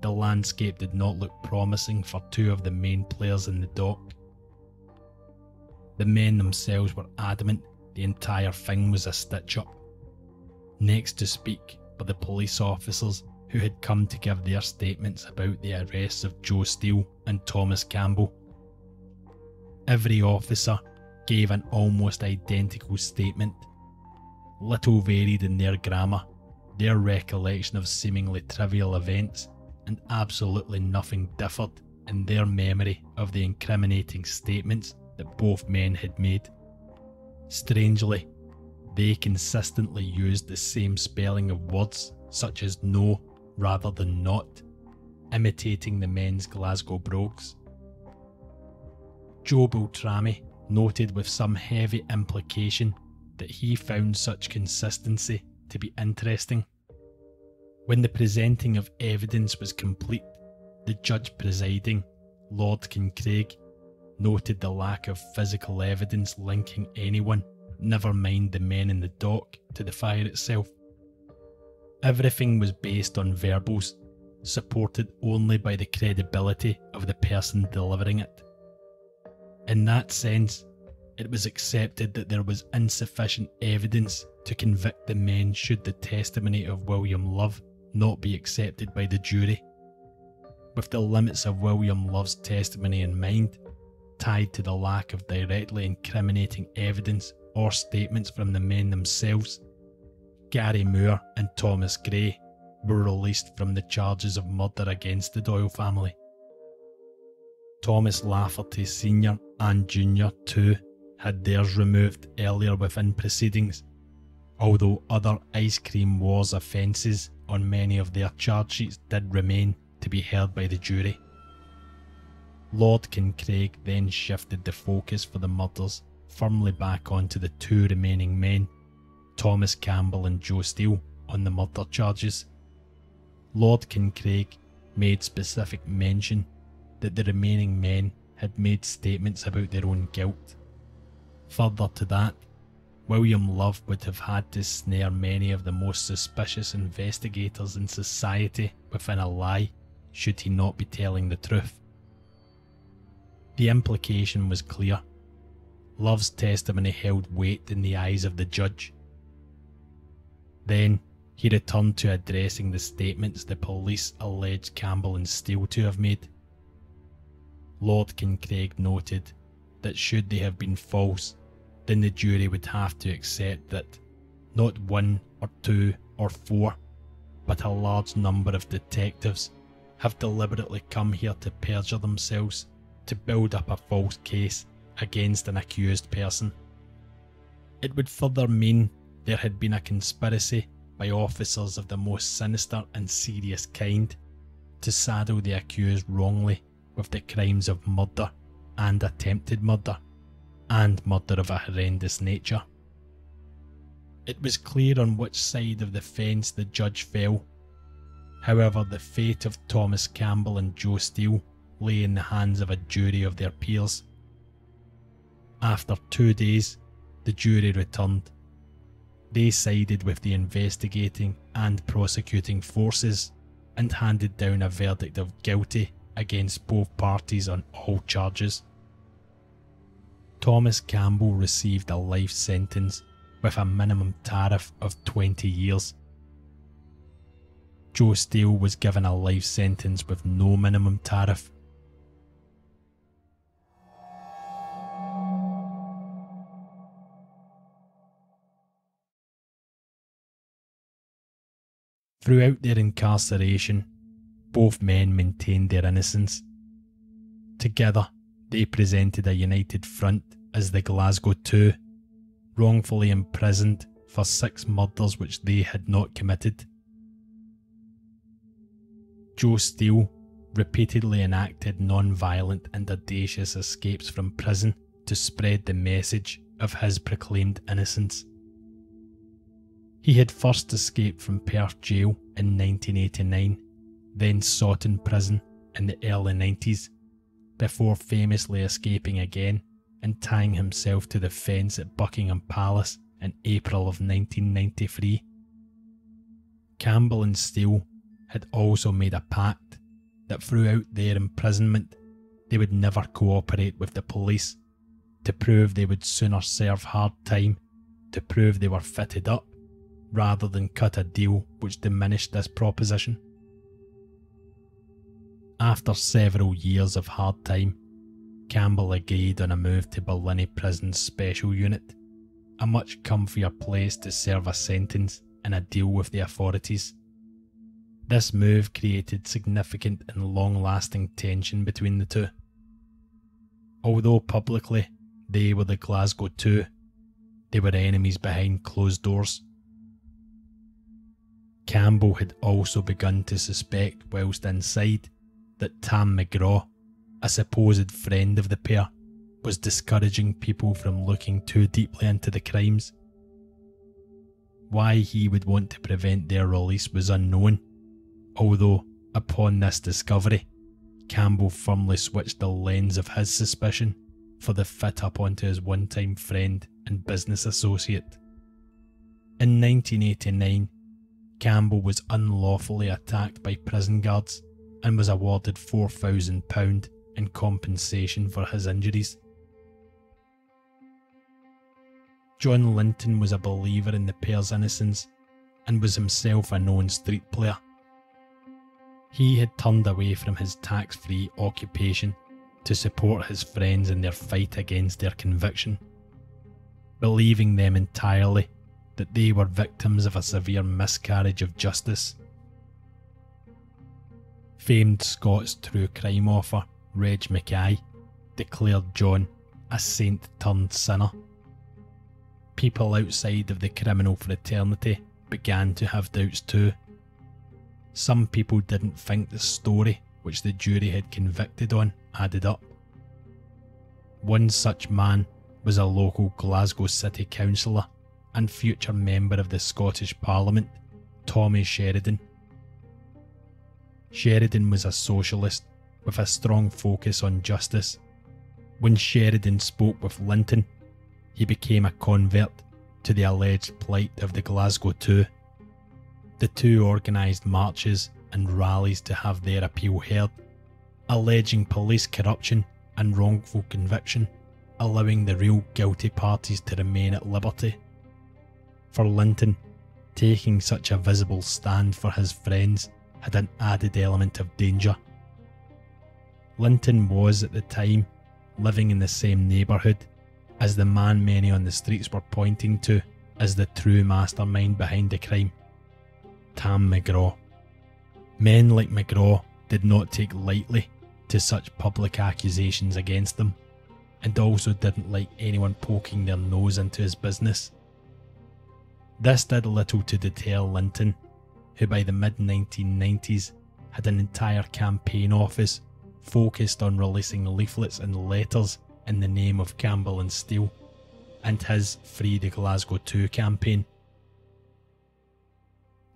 Speaker 1: the landscape did not look promising for two of the main players in the dock. The men themselves were adamant the entire thing was a stitch up. Next to speak were the police officers who had come to give their statements about the arrests of Joe Steele and Thomas Campbell. Every officer gave an almost identical statement, little varied in their grammar, their recollection of seemingly trivial events, and absolutely nothing differed in their memory of the incriminating statements that both men had made. Strangely, they consistently used the same spelling of words such as no rather than not, imitating the men's Glasgow brogues. Joe Beltrami noted with some heavy implication that he found such consistency to be interesting. When the presenting of evidence was complete, the judge presiding, Lord Kincraig, noted the lack of physical evidence linking anyone, never mind the men in the dock, to the fire itself. Everything was based on verbals, supported only by the credibility of the person delivering it. In that sense, it was accepted that there was insufficient evidence to convict the men should the testimony of William Love not be accepted by the jury. With the limits of William Love's testimony in mind, tied to the lack of directly incriminating evidence or statements from the men themselves, Gary Moore and Thomas Gray were released from the charges of murder against the Doyle family. Thomas Lafferty Sr. and Jr. too had theirs removed earlier within proceedings, although other Ice Cream Wars offences on many of their charge sheets did remain to be heard by the jury. Lord Kincraig then shifted the focus for the murders firmly back onto the two remaining men Thomas Campbell and Joe Steele on the murder charges. Lord Kincraig made specific mention that the remaining men had made statements about their own guilt. Further to that, William Love would have had to snare many of the most suspicious investigators in society within a lie should he not be telling the truth. The implication was clear. Love's testimony held weight in the eyes of the judge, then he returned to addressing the statements the police alleged Campbell and Steele to have made. Lord Kincraig noted that should they have been false, then the jury would have to accept that not one or two or four, but a large number of detectives have deliberately come here to perjure themselves to build up a false case against an accused person. It would further mean there had been a conspiracy by officers of the most sinister and serious kind to saddle the accused wrongly with the crimes of murder and attempted murder, and murder of a horrendous nature. It was clear on which side of the fence the judge fell. However, the fate of Thomas Campbell and Joe Steele lay in the hands of a jury of their peers. After two days, the jury returned. They sided with the investigating and prosecuting forces and handed down a verdict of guilty against both parties on all charges. Thomas Campbell received a life sentence with a minimum tariff of 20 years. Joe Steele was given a life sentence with no minimum tariff. Throughout their incarceration, both men maintained their innocence. Together, they presented a united front as the Glasgow Two, wrongfully imprisoned for six murders which they had not committed. Joe Steele repeatedly enacted non violent and audacious escapes from prison to spread the message of his proclaimed innocence. He had first escaped from Perth jail in 1989, then sought in prison in the early 90s, before famously escaping again and tying himself to the fence at Buckingham Palace in April of 1993. Campbell and Steele had also made a pact that throughout their imprisonment they would never cooperate with the police, to prove they would sooner serve hard time, to prove they were fitted up, rather than cut a deal which diminished this proposition. After several years of hard time, Campbell agreed on a move to Barlinnie Prison's special unit, a much comfier place to serve a sentence and a deal with the authorities. This move created significant and long lasting tension between the two. Although publicly they were the Glasgow Two, they were enemies behind closed doors. Campbell had also begun to suspect, whilst inside, that Tam McGraw, a supposed friend of the pair, was discouraging people from looking too deeply into the crimes. Why he would want to prevent their release was unknown, although, upon this discovery, Campbell firmly switched the lens of his suspicion for the fit up onto his one time friend and business associate. In 1989, Campbell was unlawfully attacked by prison guards and was awarded £4,000 in compensation for his injuries. John Linton was a believer in the pair's innocence and was himself a known street player. He had turned away from his tax free occupation to support his friends in their fight against their conviction, believing them entirely that they were victims of a severe miscarriage of justice. Famed Scots true crime author Reg McKay declared John a saint turned sinner. People outside of the criminal fraternity began to have doubts too. Some people didn't think the story which the jury had convicted on added up. One such man was a local Glasgow City councillor and future member of the Scottish Parliament, Tommy Sheridan. Sheridan was a socialist with a strong focus on justice. When Sheridan spoke with Linton, he became a convert to the alleged plight of the Glasgow Two. The two organised marches and rallies to have their appeal heard, alleging police corruption and wrongful conviction, allowing the real guilty parties to remain at liberty. For Linton, taking such a visible stand for his friends had an added element of danger. Linton was, at the time, living in the same neighbourhood as the man many on the streets were pointing to as the true mastermind behind the crime Tam McGraw. Men like McGraw did not take lightly to such public accusations against them, and also didn't like anyone poking their nose into his business. This did little to deter Linton, who by the mid 1990s had an entire campaign office focused on releasing leaflets and letters in the name of Campbell and Steele and his Free the Glasgow 2 campaign.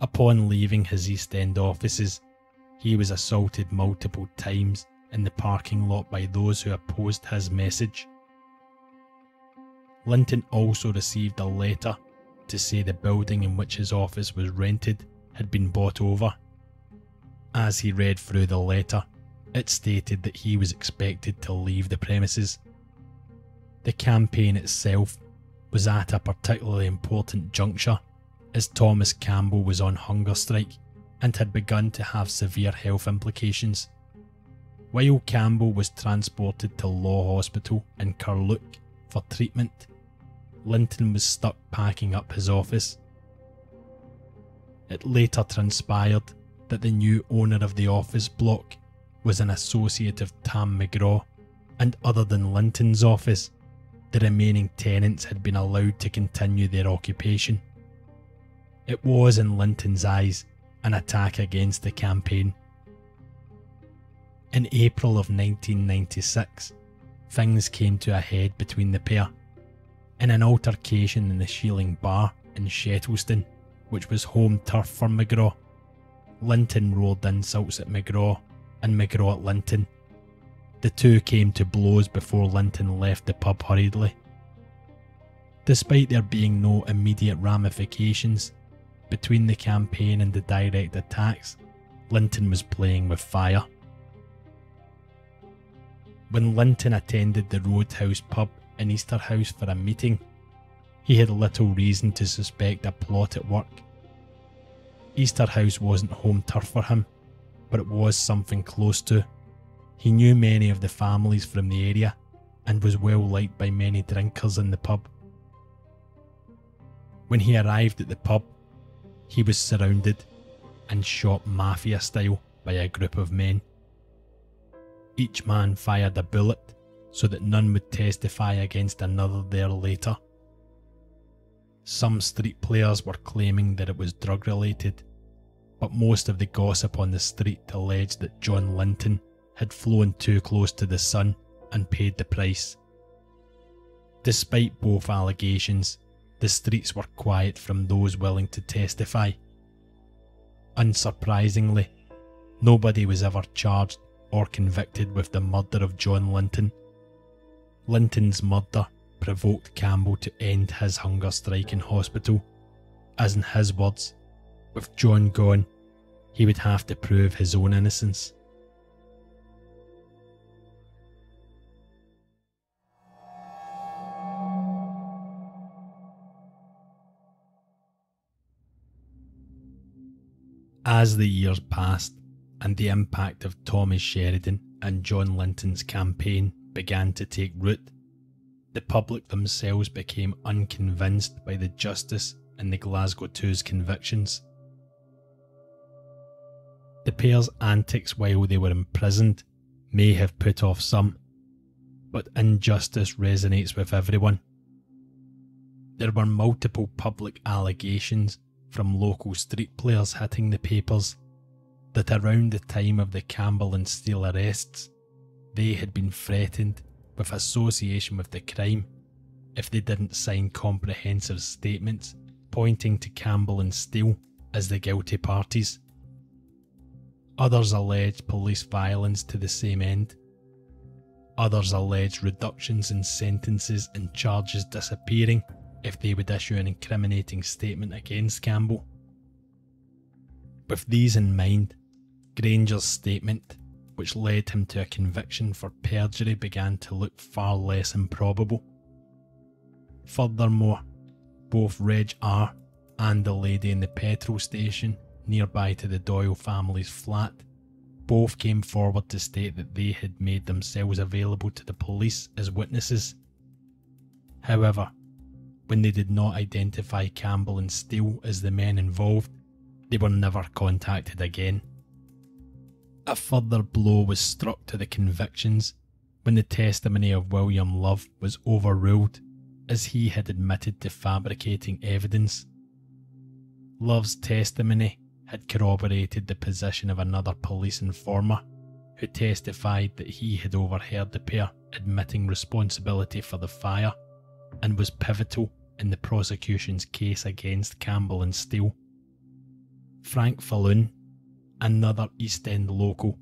Speaker 1: Upon leaving his East End offices, he was assaulted multiple times in the parking lot by those who opposed his message. Linton also received a letter to say the building in which his office was rented had been bought over. As he read through the letter, it stated that he was expected to leave the premises. The campaign itself was at a particularly important juncture as Thomas Campbell was on hunger strike and had begun to have severe health implications. While Campbell was transported to Law Hospital in Carluke for treatment, Linton was stuck packing up his office. It later transpired that the new owner of the office block was an associate of Tam McGraw, and other than Linton's office, the remaining tenants had been allowed to continue their occupation. It was, in Linton's eyes, an attack against the campaign. In April of 1996, things came to a head between the pair. In an altercation in the Shealing Bar in Shettleston, which was home turf for McGraw, Linton roared insults at McGraw and McGraw at Linton. The two came to blows before Linton left the pub hurriedly. Despite there being no immediate ramifications, between the campaign and the direct attacks, Linton was playing with fire. When Linton attended the Roadhouse pub in Easterhouse for a meeting, he had little reason to suspect a plot at work. Easterhouse wasn't home turf for him, but it was something close to. He knew many of the families from the area and was well liked by many drinkers in the pub. When he arrived at the pub, he was surrounded and shot mafia style by a group of men. Each man fired a bullet so that none would testify against another there later. Some street players were claiming that it was drug related, but most of the gossip on the street alleged that John Linton had flown too close to the sun and paid the price. Despite both allegations, the streets were quiet from those willing to testify. Unsurprisingly, nobody was ever charged or convicted with the murder of John Linton. Linton's murder provoked Campbell to end his hunger strike in hospital, as in his words, with John gone, he would have to prove his own innocence. As the years passed and the impact of Thomas Sheridan and John Linton's campaign began to take root, the public themselves became unconvinced by the justice in the Glasgow Two's convictions. The pair's antics while they were imprisoned may have put off some, but injustice resonates with everyone. There were multiple public allegations from local street players hitting the papers that around the time of the Campbell and Steele arrests, they had been threatened with association with the crime if they didn't sign comprehensive statements pointing to Campbell and Steele as the guilty parties. Others alleged police violence to the same end. Others alleged reductions in sentences and charges disappearing if they would issue an incriminating statement against Campbell. With these in mind, Granger's statement, which led him to a conviction for perjury, began to look far less improbable. Furthermore, both Reg R and the lady in the petrol station nearby to the Doyle family's flat both came forward to state that they had made themselves available to the police as witnesses. However, when they did not identify Campbell and Steele as the men involved, they were never contacted again. A further blow was struck to the convictions when the testimony of William Love was overruled as he had admitted to fabricating evidence. Love's testimony had corroborated the position of another police informer who testified that he had overheard the pair admitting responsibility for the fire and was pivotal in the prosecution's case against Campbell and Steele. Frank Falloon, another East End local,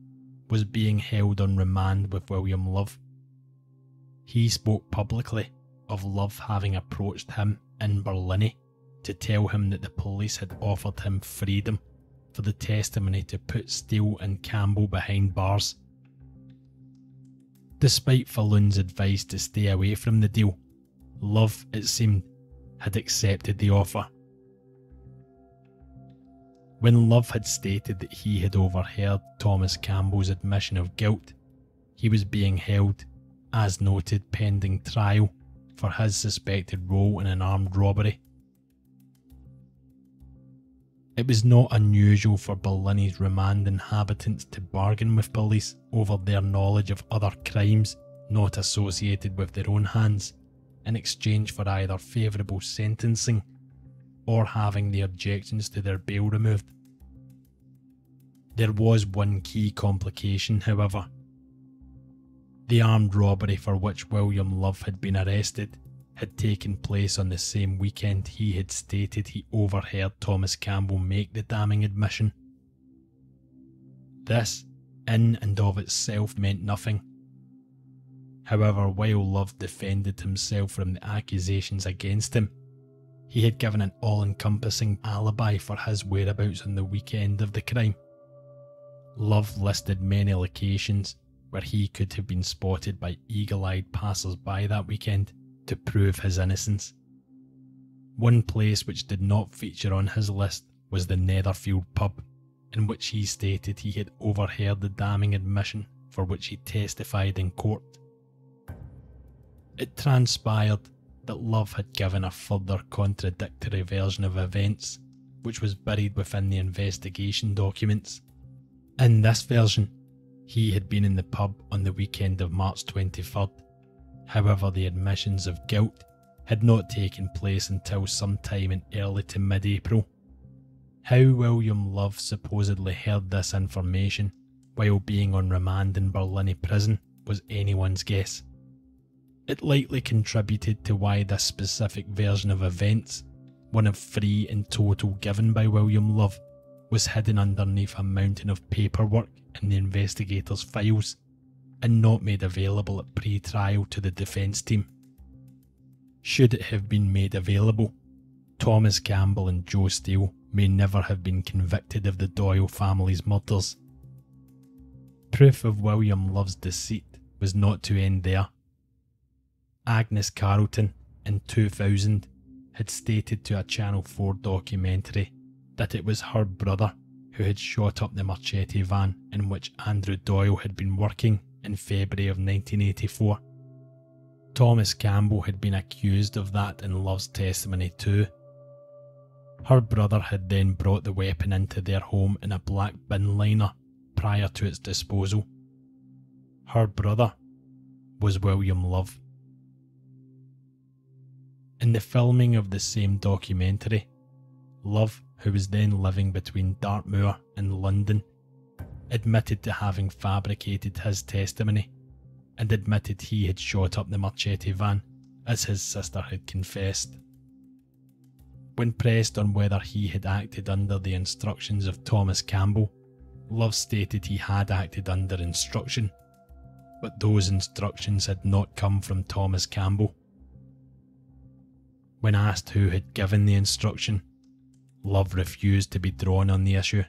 Speaker 1: was being held on remand with William Love. He spoke publicly of Love having approached him in Barlinnie to tell him that the police had offered him freedom for the testimony to put Steele and Campbell behind bars. Despite Falloon's advice to stay away from the deal, Love, it seemed, had accepted the offer. When Love had stated that he had overheard Thomas Campbell's admission of guilt, he was being held, as noted, pending trial for his suspected role in an armed robbery. It was not unusual for Barlinnie's remand inhabitants to bargain with police over their knowledge of other crimes not associated with their own hands in exchange for either favourable sentencing or having the objections to their bail removed. There was one key complication, however. The armed robbery for which William Love had been arrested had taken place on the same weekend he had stated he overheard Thomas Campbell make the damning admission. This, in and of itself, meant nothing. However, while Love defended himself from the accusations against him, he had given an all encompassing alibi for his whereabouts on the weekend of the crime. Love listed many locations where he could have been spotted by eagle eyed passers by that weekend to prove his innocence. One place which did not feature on his list was the Netherfield pub, in which he stated he had overheard the damning admission for which he testified in court. It transpired that Love had given a further contradictory version of events, which was buried within the investigation documents. In this version, he had been in the pub on the weekend of March 23rd. However, the admissions of guilt had not taken place until sometime in early to mid April. How William Love supposedly heard this information while being on remand in Barlinnie prison was anyone's guess. It likely contributed to why this specific version of events, one of three in total given by William Love, was hidden underneath a mountain of paperwork in the investigators' files and not made available at pre trial to the defence team. Should it have been made available, Thomas Campbell and Joe Steele may never have been convicted of the Doyle family's murders. Proof of William Love's deceit was not to end there. Agnes Carlton in 2000 had stated to a Channel 4 documentary that it was her brother who had shot up the Marchetti van in which Andrew Doyle had been working in February of 1984. Thomas Campbell had been accused of that in Love's testimony too. Her brother had then brought the weapon into their home in a black bin liner prior to its disposal. Her brother was William Love. In the filming of the same documentary, Love, who was then living between Dartmoor and London, admitted to having fabricated his testimony and admitted he had shot up the Marchetti van, as his sister had confessed. When pressed on whether he had acted under the instructions of Thomas Campbell, Love stated he had acted under instruction, but those instructions had not come from Thomas Campbell. When asked who had given the instruction, Love refused to be drawn on the issue.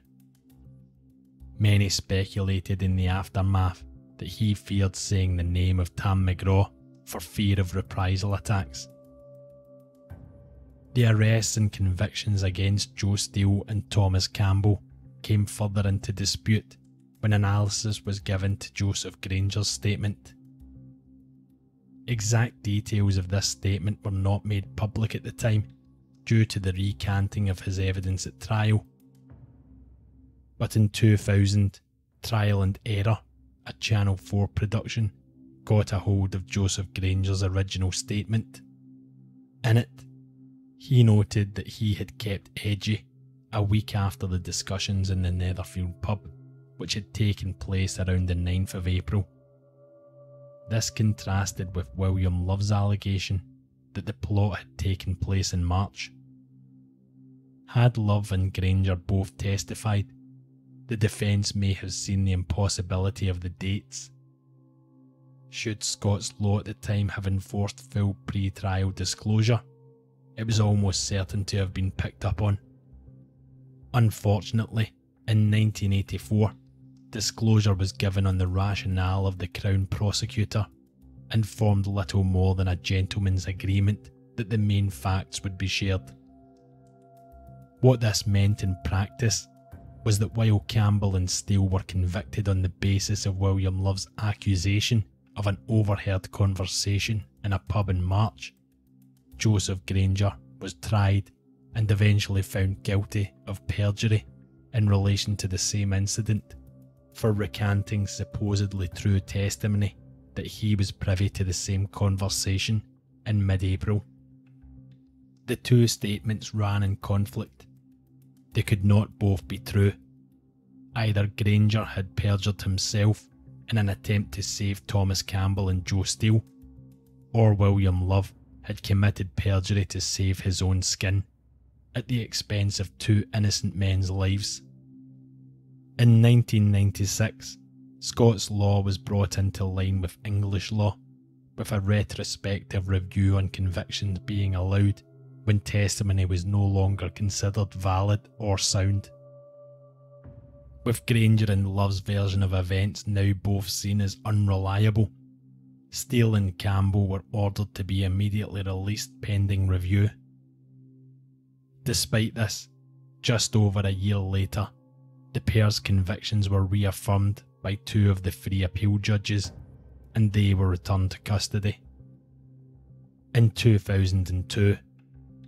Speaker 1: Many speculated in the aftermath that he feared saying the name of Tam McGraw for fear of reprisal attacks. The arrests and convictions against Joe Steele and Thomas Campbell came further into dispute when analysis was given to Joseph Granger's statement. Exact details of this statement were not made public at the time due to the recanting of his evidence at trial. But in 2000, Trial and Error, a Channel 4 production, got a hold of Joseph Granger's original statement. In it, he noted that he had kept edgy a week after the discussions in the Netherfield pub, which had taken place around the 9th of April. This contrasted with William Love's allegation that the plot had taken place in March. Had Love and Granger both testified, the defence may have seen the impossibility of the dates. Should Scots law at the time have enforced full pre trial disclosure, it was almost certain to have been picked up on. Unfortunately, in 1984, disclosure was given on the rationale of the Crown prosecutor and formed little more than a gentleman's agreement that the main facts would be shared. What this meant in practice was that while Campbell and Steele were convicted on the basis of William Love's accusation of an overheard conversation in a pub in March, Joseph Granger was tried and eventually found guilty of perjury in relation to the same incident for recanting supposedly true testimony that he was privy to the same conversation in mid April. The two statements ran in conflict. They could not both be true. Either Granger had perjured himself in an attempt to save Thomas Campbell and Joe Steele, or William Love had committed perjury to save his own skin at the expense of two innocent men's lives. In 1996, Scots law was brought into line with English law, with a retrospective review on convictions being allowed when testimony was no longer considered valid or sound. With Granger and Love's version of events now both seen as unreliable, Steele and Campbell were ordered to be immediately released pending review. Despite this, just over a year later, the pair's convictions were reaffirmed by two of the three appeal judges, and they were returned to custody. In 2002,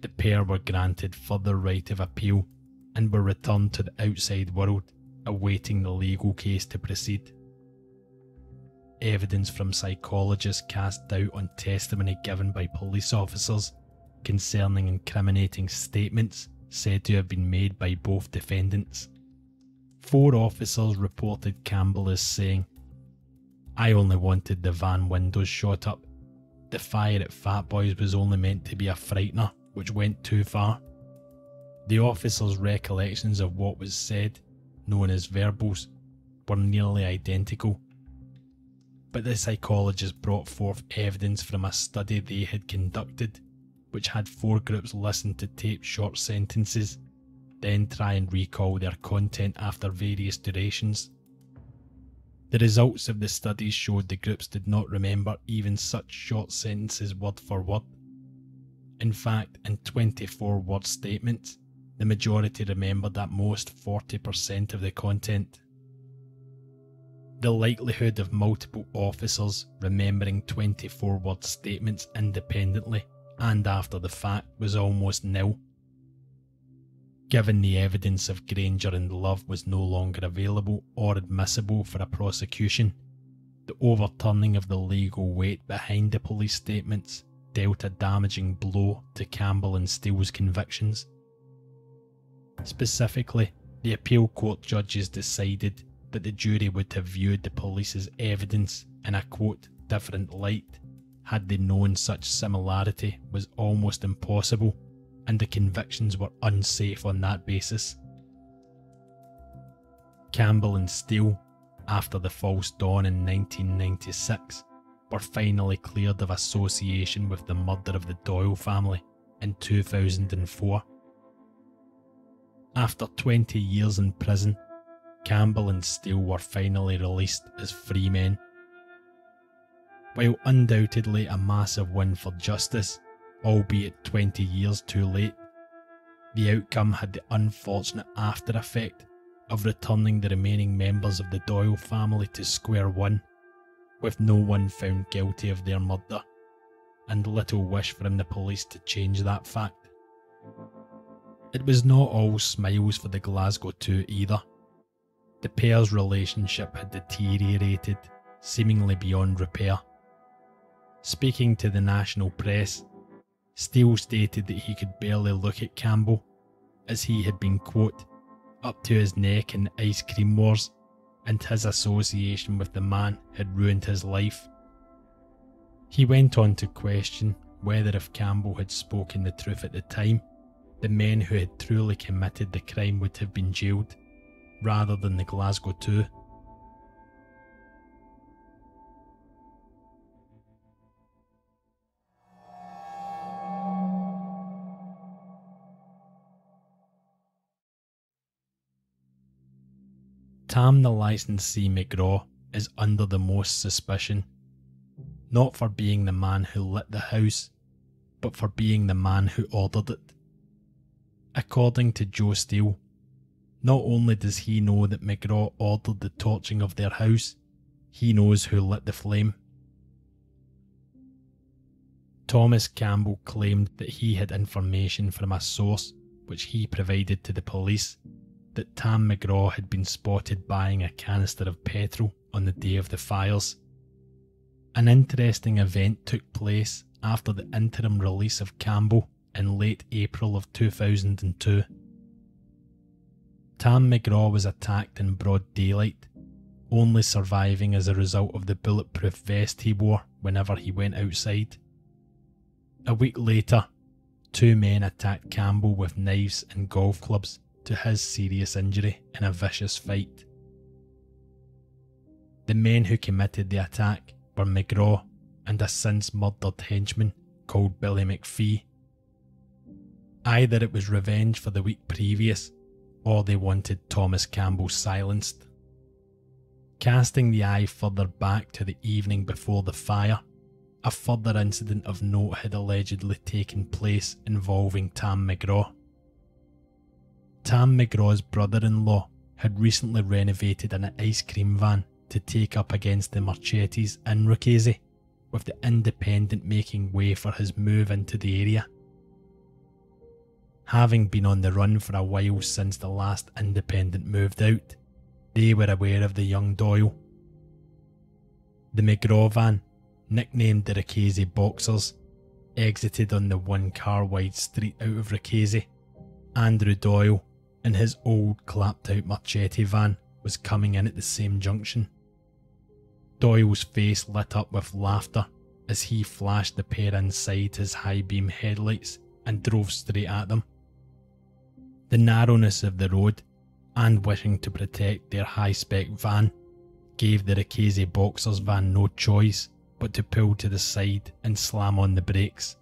Speaker 1: the pair were granted further right of appeal and were returned to the outside world, awaiting the legal case to proceed. Evidence from psychologists cast doubt on testimony given by police officers concerning incriminating statements said to have been made by both defendants. Four officers reported Campbell as saying, I only wanted the van windows shot up. The fire at Fat Boys was only meant to be a frightener, which went too far. The officers' recollections of what was said, known as verbals, were nearly identical but the psychologist brought forth evidence from a study they had conducted, which had four groups listen to taped short sentences, then try and recall their content after various durations. The results of the studies showed the groups did not remember even such short sentences word for word. In fact, in 24 word statements, the majority remembered at most 40% of the content. The likelihood of multiple officers remembering 24 word statements independently and after the fact was almost nil. Given the evidence of Granger and Love was no longer available or admissible for a prosecution, the overturning of the legal weight behind the police statements dealt a damaging blow to Campbell and Steele's convictions. Specifically, the appeal court judges decided that the jury would have viewed the police's evidence in a quote different light had they known such similarity was almost impossible and the convictions were unsafe on that basis. Campbell and Steele, after the false dawn in 1996, were finally cleared of association with the murder of the Doyle family in 2004. After 20 years in prison, Campbell and Steele were finally released as free men. While undoubtedly a massive win for justice, albeit 20 years too late, the outcome had the unfortunate after effect of returning the remaining members of the Doyle family to square one, with no one found guilty of their murder, and little wish from the police to change that fact. It was not all smiles for the Glasgow Two either. The pair's relationship had deteriorated, seemingly beyond repair. Speaking to the national press, Steele stated that he could barely look at Campbell, as he had been, quote, up to his neck in the ice cream wars, and his association with the man had ruined his life. He went on to question whether if Campbell had spoken the truth at the time, the men who had truly committed the crime would have been jailed, rather than the Glasgow Two. Tam the licensee McGraw is under the most suspicion, not for being the man who lit the house, but for being the man who ordered it. According to Joe Steele, not only does he know that McGraw ordered the torching of their house, he knows who lit the flame. Thomas Campbell claimed that he had information from a source which he provided to the police that Tam McGraw had been spotted buying a canister of petrol on the day of the fires. An interesting event took place after the interim release of Campbell in late April of 2002. Tam McGraw was attacked in broad daylight, only surviving as a result of the bulletproof vest he wore whenever he went outside. A week later, two men attacked Campbell with knives and golf clubs to his serious injury in a vicious fight. The men who committed the attack were McGraw and a since murdered henchman called Billy McPhee. Either it was revenge for the week previous, or they wanted Thomas Campbell silenced. Casting the eye further back to the evening before the fire, a further incident of note had allegedly taken place involving Tam McGraw. Tam McGraw's brother in law had recently renovated an ice cream van to take up against the Marchettis in Ruchazie, with the independent making way for his move into the area. Having been on the run for a while since the last independent moved out, they were aware of the young Doyle. The McGraw van, nicknamed the Ruchazie Boxers, exited on the one car wide street out of Ruchazie. Andrew Doyle, and his old clapped out Marchetti van was coming in at the same junction. Doyle's face lit up with laughter as he flashed the pair inside his high beam headlights and drove straight at them. The narrowness of the road and wishing to protect their high spec van gave the Ruchazie Boxers van no choice but to pull to the side and slam on the brakes.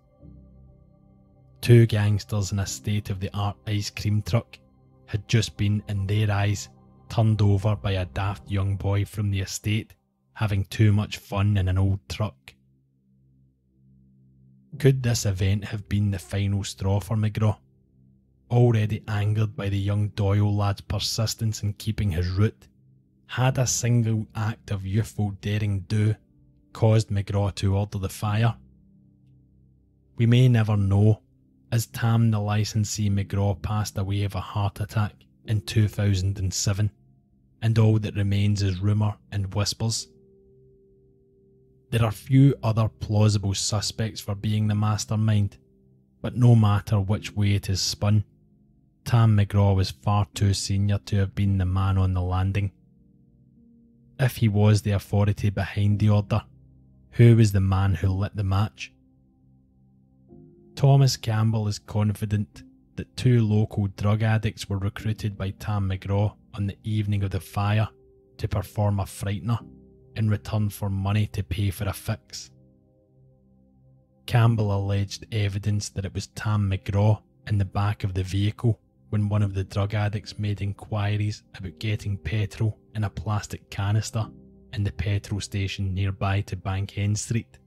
Speaker 1: Two gangsters in a state of the art ice cream truck had just been, in their eyes, turned over by a daft young boy from the estate having too much fun in an old truck. Could this event have been the final straw for McGraw? Already angered by the young Doyle lad's persistence in keeping his route, had a single act of youthful daring do caused McGraw to order the fire? We may never know as Tam the licensee McGraw passed away of a heart attack in 2007, and all that remains is rumour and whispers. There are few other plausible suspects for being the mastermind, but no matter which way it is spun, Tam McGraw was far too senior to have been the man on the landing. If he was the authority behind the order, who was the man who lit the match? Thomas Campbell is confident that two local drug addicts were recruited by Tam McGraw on the evening of the fire to perform a frightener in return for money to pay for a fix. Campbell alleged evidence that it was Tam McGraw in the back of the vehicle when one of the drug addicts made inquiries about getting petrol in a plastic canister in the petrol station nearby to Bankend Street.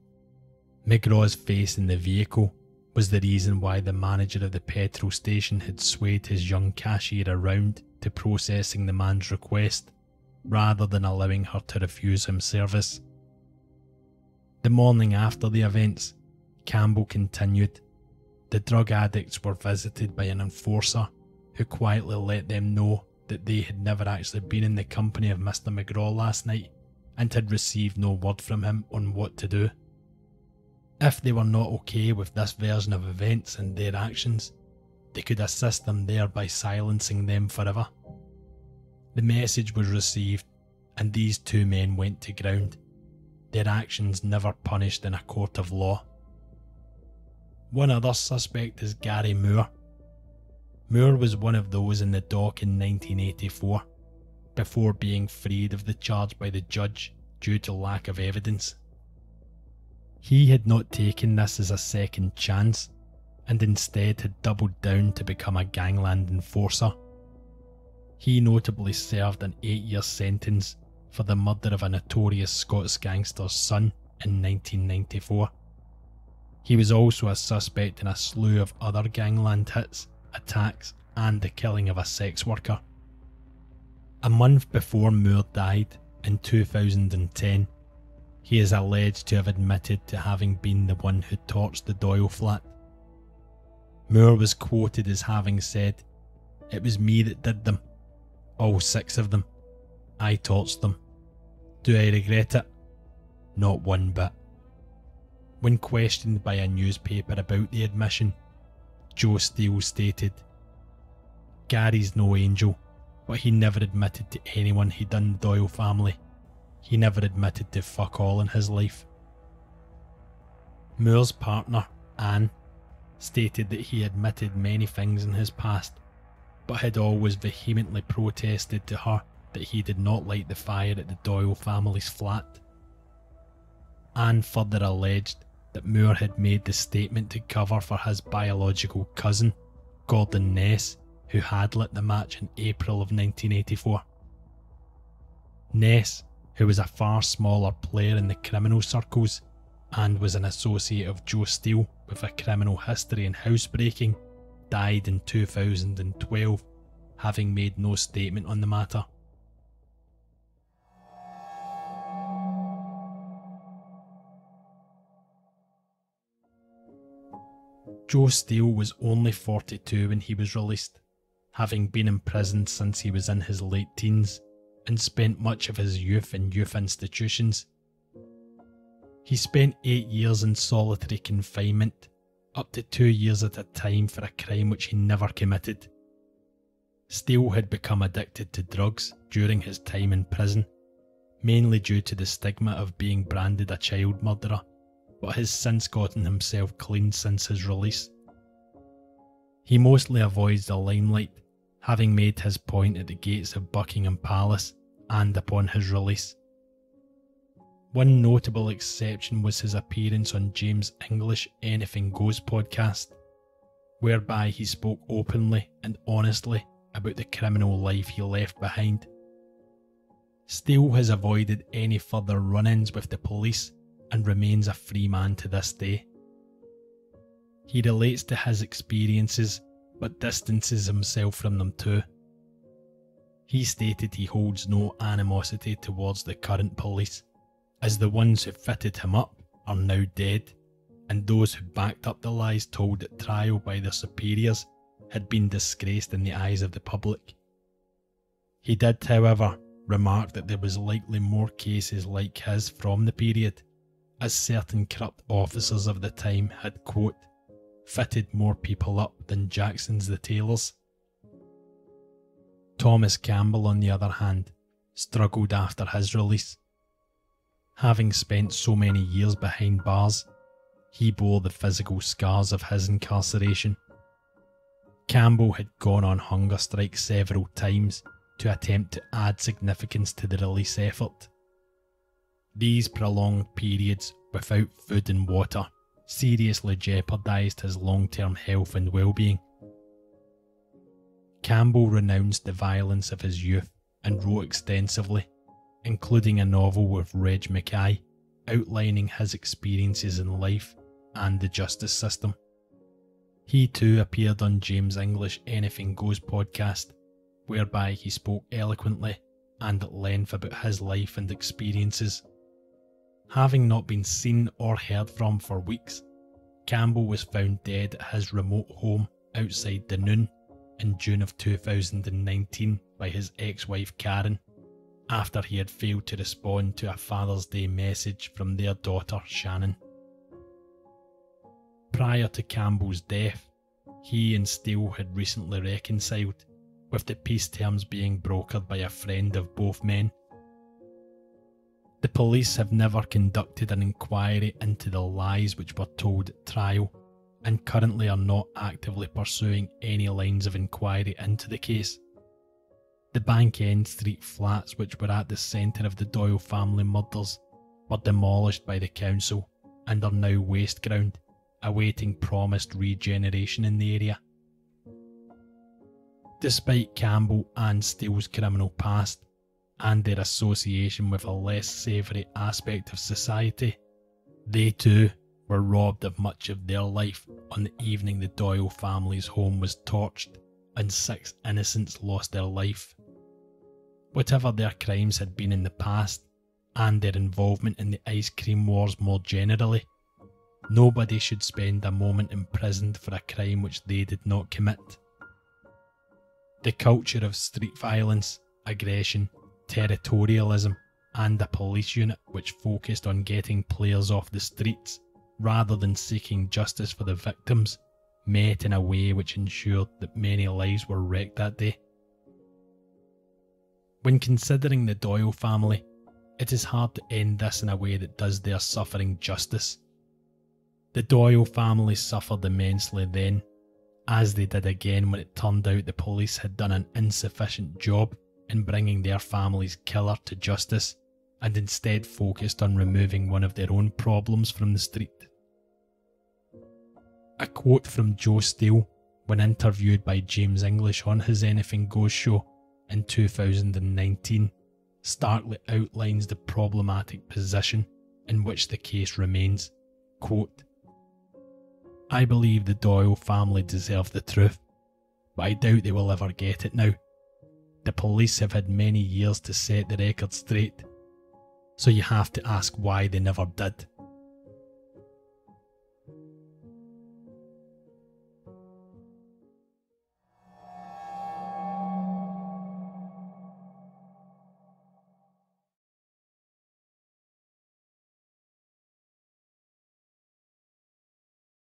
Speaker 1: McGraw's face in the vehicle was the reason why the manager of the petrol station had swayed his young cashier around to processing the man's request, rather than allowing her to refuse him service. The morning after the events, Campbell continued, the drug addicts were visited by an enforcer who quietly let them know that they had never actually been in the company of Mr. McGraw last night and had received no word from him on what to do. If they were not okay with this version of events and their actions, they could assist them there by silencing them forever. The message was received, and these two men went to ground, their actions never punished in a court of law. One other suspect is Gary Moore. Moore was one of those in the dock in 1984, before being freed of the charge by the judge due to lack of evidence. He had not taken this as a second chance and instead had doubled down to become a gangland enforcer. He notably served an eight year sentence for the murder of a notorious Scots gangster's son in 1994. He was also a suspect in a slew of other gangland hits, attacks, and the killing of a sex worker. A month before Moore died, in 2010, he is alleged to have admitted to having been the one who torched the Doyle flat. Moore was quoted as having said, It was me that did them, all six of them. I torched them. Do I regret it? Not one bit. When questioned by a newspaper about the admission, Joe Steele stated, Gary's no angel, but he never admitted to anyone he'd done the Doyle family. He never admitted to fuck all in his life. Moore's partner, Anne, stated that he admitted many things in his past, but had always vehemently protested to her that he did not light the fire at the Doyle family's flat. Anne further alleged that Moore had made the statement to cover for his biological cousin, Gordon Ness, who had lit the match in April of 1984. Ness, who was a far smaller player in the criminal circles and was an associate of Joe Steele with a criminal history in housebreaking, died in 2012, having made no statement on the matter. Joe Steele was only 42 when he was released, having been in prison since he was in his late teens and spent much of his youth in youth institutions. He spent eight years in solitary confinement, up to two years at a time for a crime which he never committed. Steele had become addicted to drugs during his time in prison, mainly due to the stigma of being branded a child murderer but has since gotten himself clean since his release. He mostly avoids the limelight, having made his point at the gates of Buckingham Palace and upon his release. One notable exception was his appearance on James English Anything Goes podcast, whereby he spoke openly and honestly about the criminal life he left behind. Steele has avoided any further run ins with the police and remains a free man to this day. He relates to his experiences but distances himself from them too. He stated he holds no animosity towards the current police, as the ones who fitted him up are now dead, and those who backed up the lies told at trial by their superiors had been disgraced in the eyes of the public. He did, however, remark that there was likely more cases like his from the period, as certain corrupt officers of the time had, quote, fitted more people up than Jackson's the tailors. Thomas Campbell, on the other hand, struggled after his release. Having spent so many years behind bars, he bore the physical scars of his incarceration. Campbell had gone on hunger strike several times to attempt to add significance to the release effort. These prolonged periods without food and water seriously jeopardised his long term health and well being. Campbell renounced the violence of his youth and wrote extensively, including a novel with Reg McKay outlining his experiences in life and the justice system. He too appeared on James English Anything Goes podcast, whereby he spoke eloquently and at length about his life and experiences Having not been seen or heard from for weeks, Campbell was found dead at his remote home outside Dunoon in June of 2019 by his ex wife Karen, after he had failed to respond to a Father's Day message from their daughter Shannon. Prior to Campbell's death, he and Steele had recently reconciled, with the peace terms being brokered by a friend of both men. The police have never conducted an inquiry into the lies which were told at trial, and currently are not actively pursuing any lines of inquiry into the case. The Bankend Street flats, which were at the centre of the Doyle family murders, were demolished by the council and are now waste ground, awaiting promised regeneration in the area. Despite Campbell and Steele's criminal past and their association with a less savoury aspect of society, they too were robbed of much of their life on the evening the Doyle family's home was torched and six innocents lost their life. Whatever their crimes had been in the past, and their involvement in the ice cream wars more generally, nobody should spend a moment imprisoned for a crime which they did not commit. The culture of street violence, aggression, territorialism, and a police unit which focused on getting players off the streets rather than seeking justice for the victims, met in a way which ensured that many lives were wrecked that day. When considering the Doyle family, it is hard to end this in a way that does their suffering justice. The Doyle family suffered immensely then, as they did again when it turned out the police had done an insufficient job in bringing their family's killer to justice and instead focused on removing one of their own problems from the street. A quote from Joe Steele when interviewed by James English on his Anything Goes show in 2019 starkly outlines the problematic position in which the case remains. Quote, I believe the Doyle family deserve the truth, but I doubt they will ever get it now. The police have had many years to set the record straight, so you have to ask why they never did.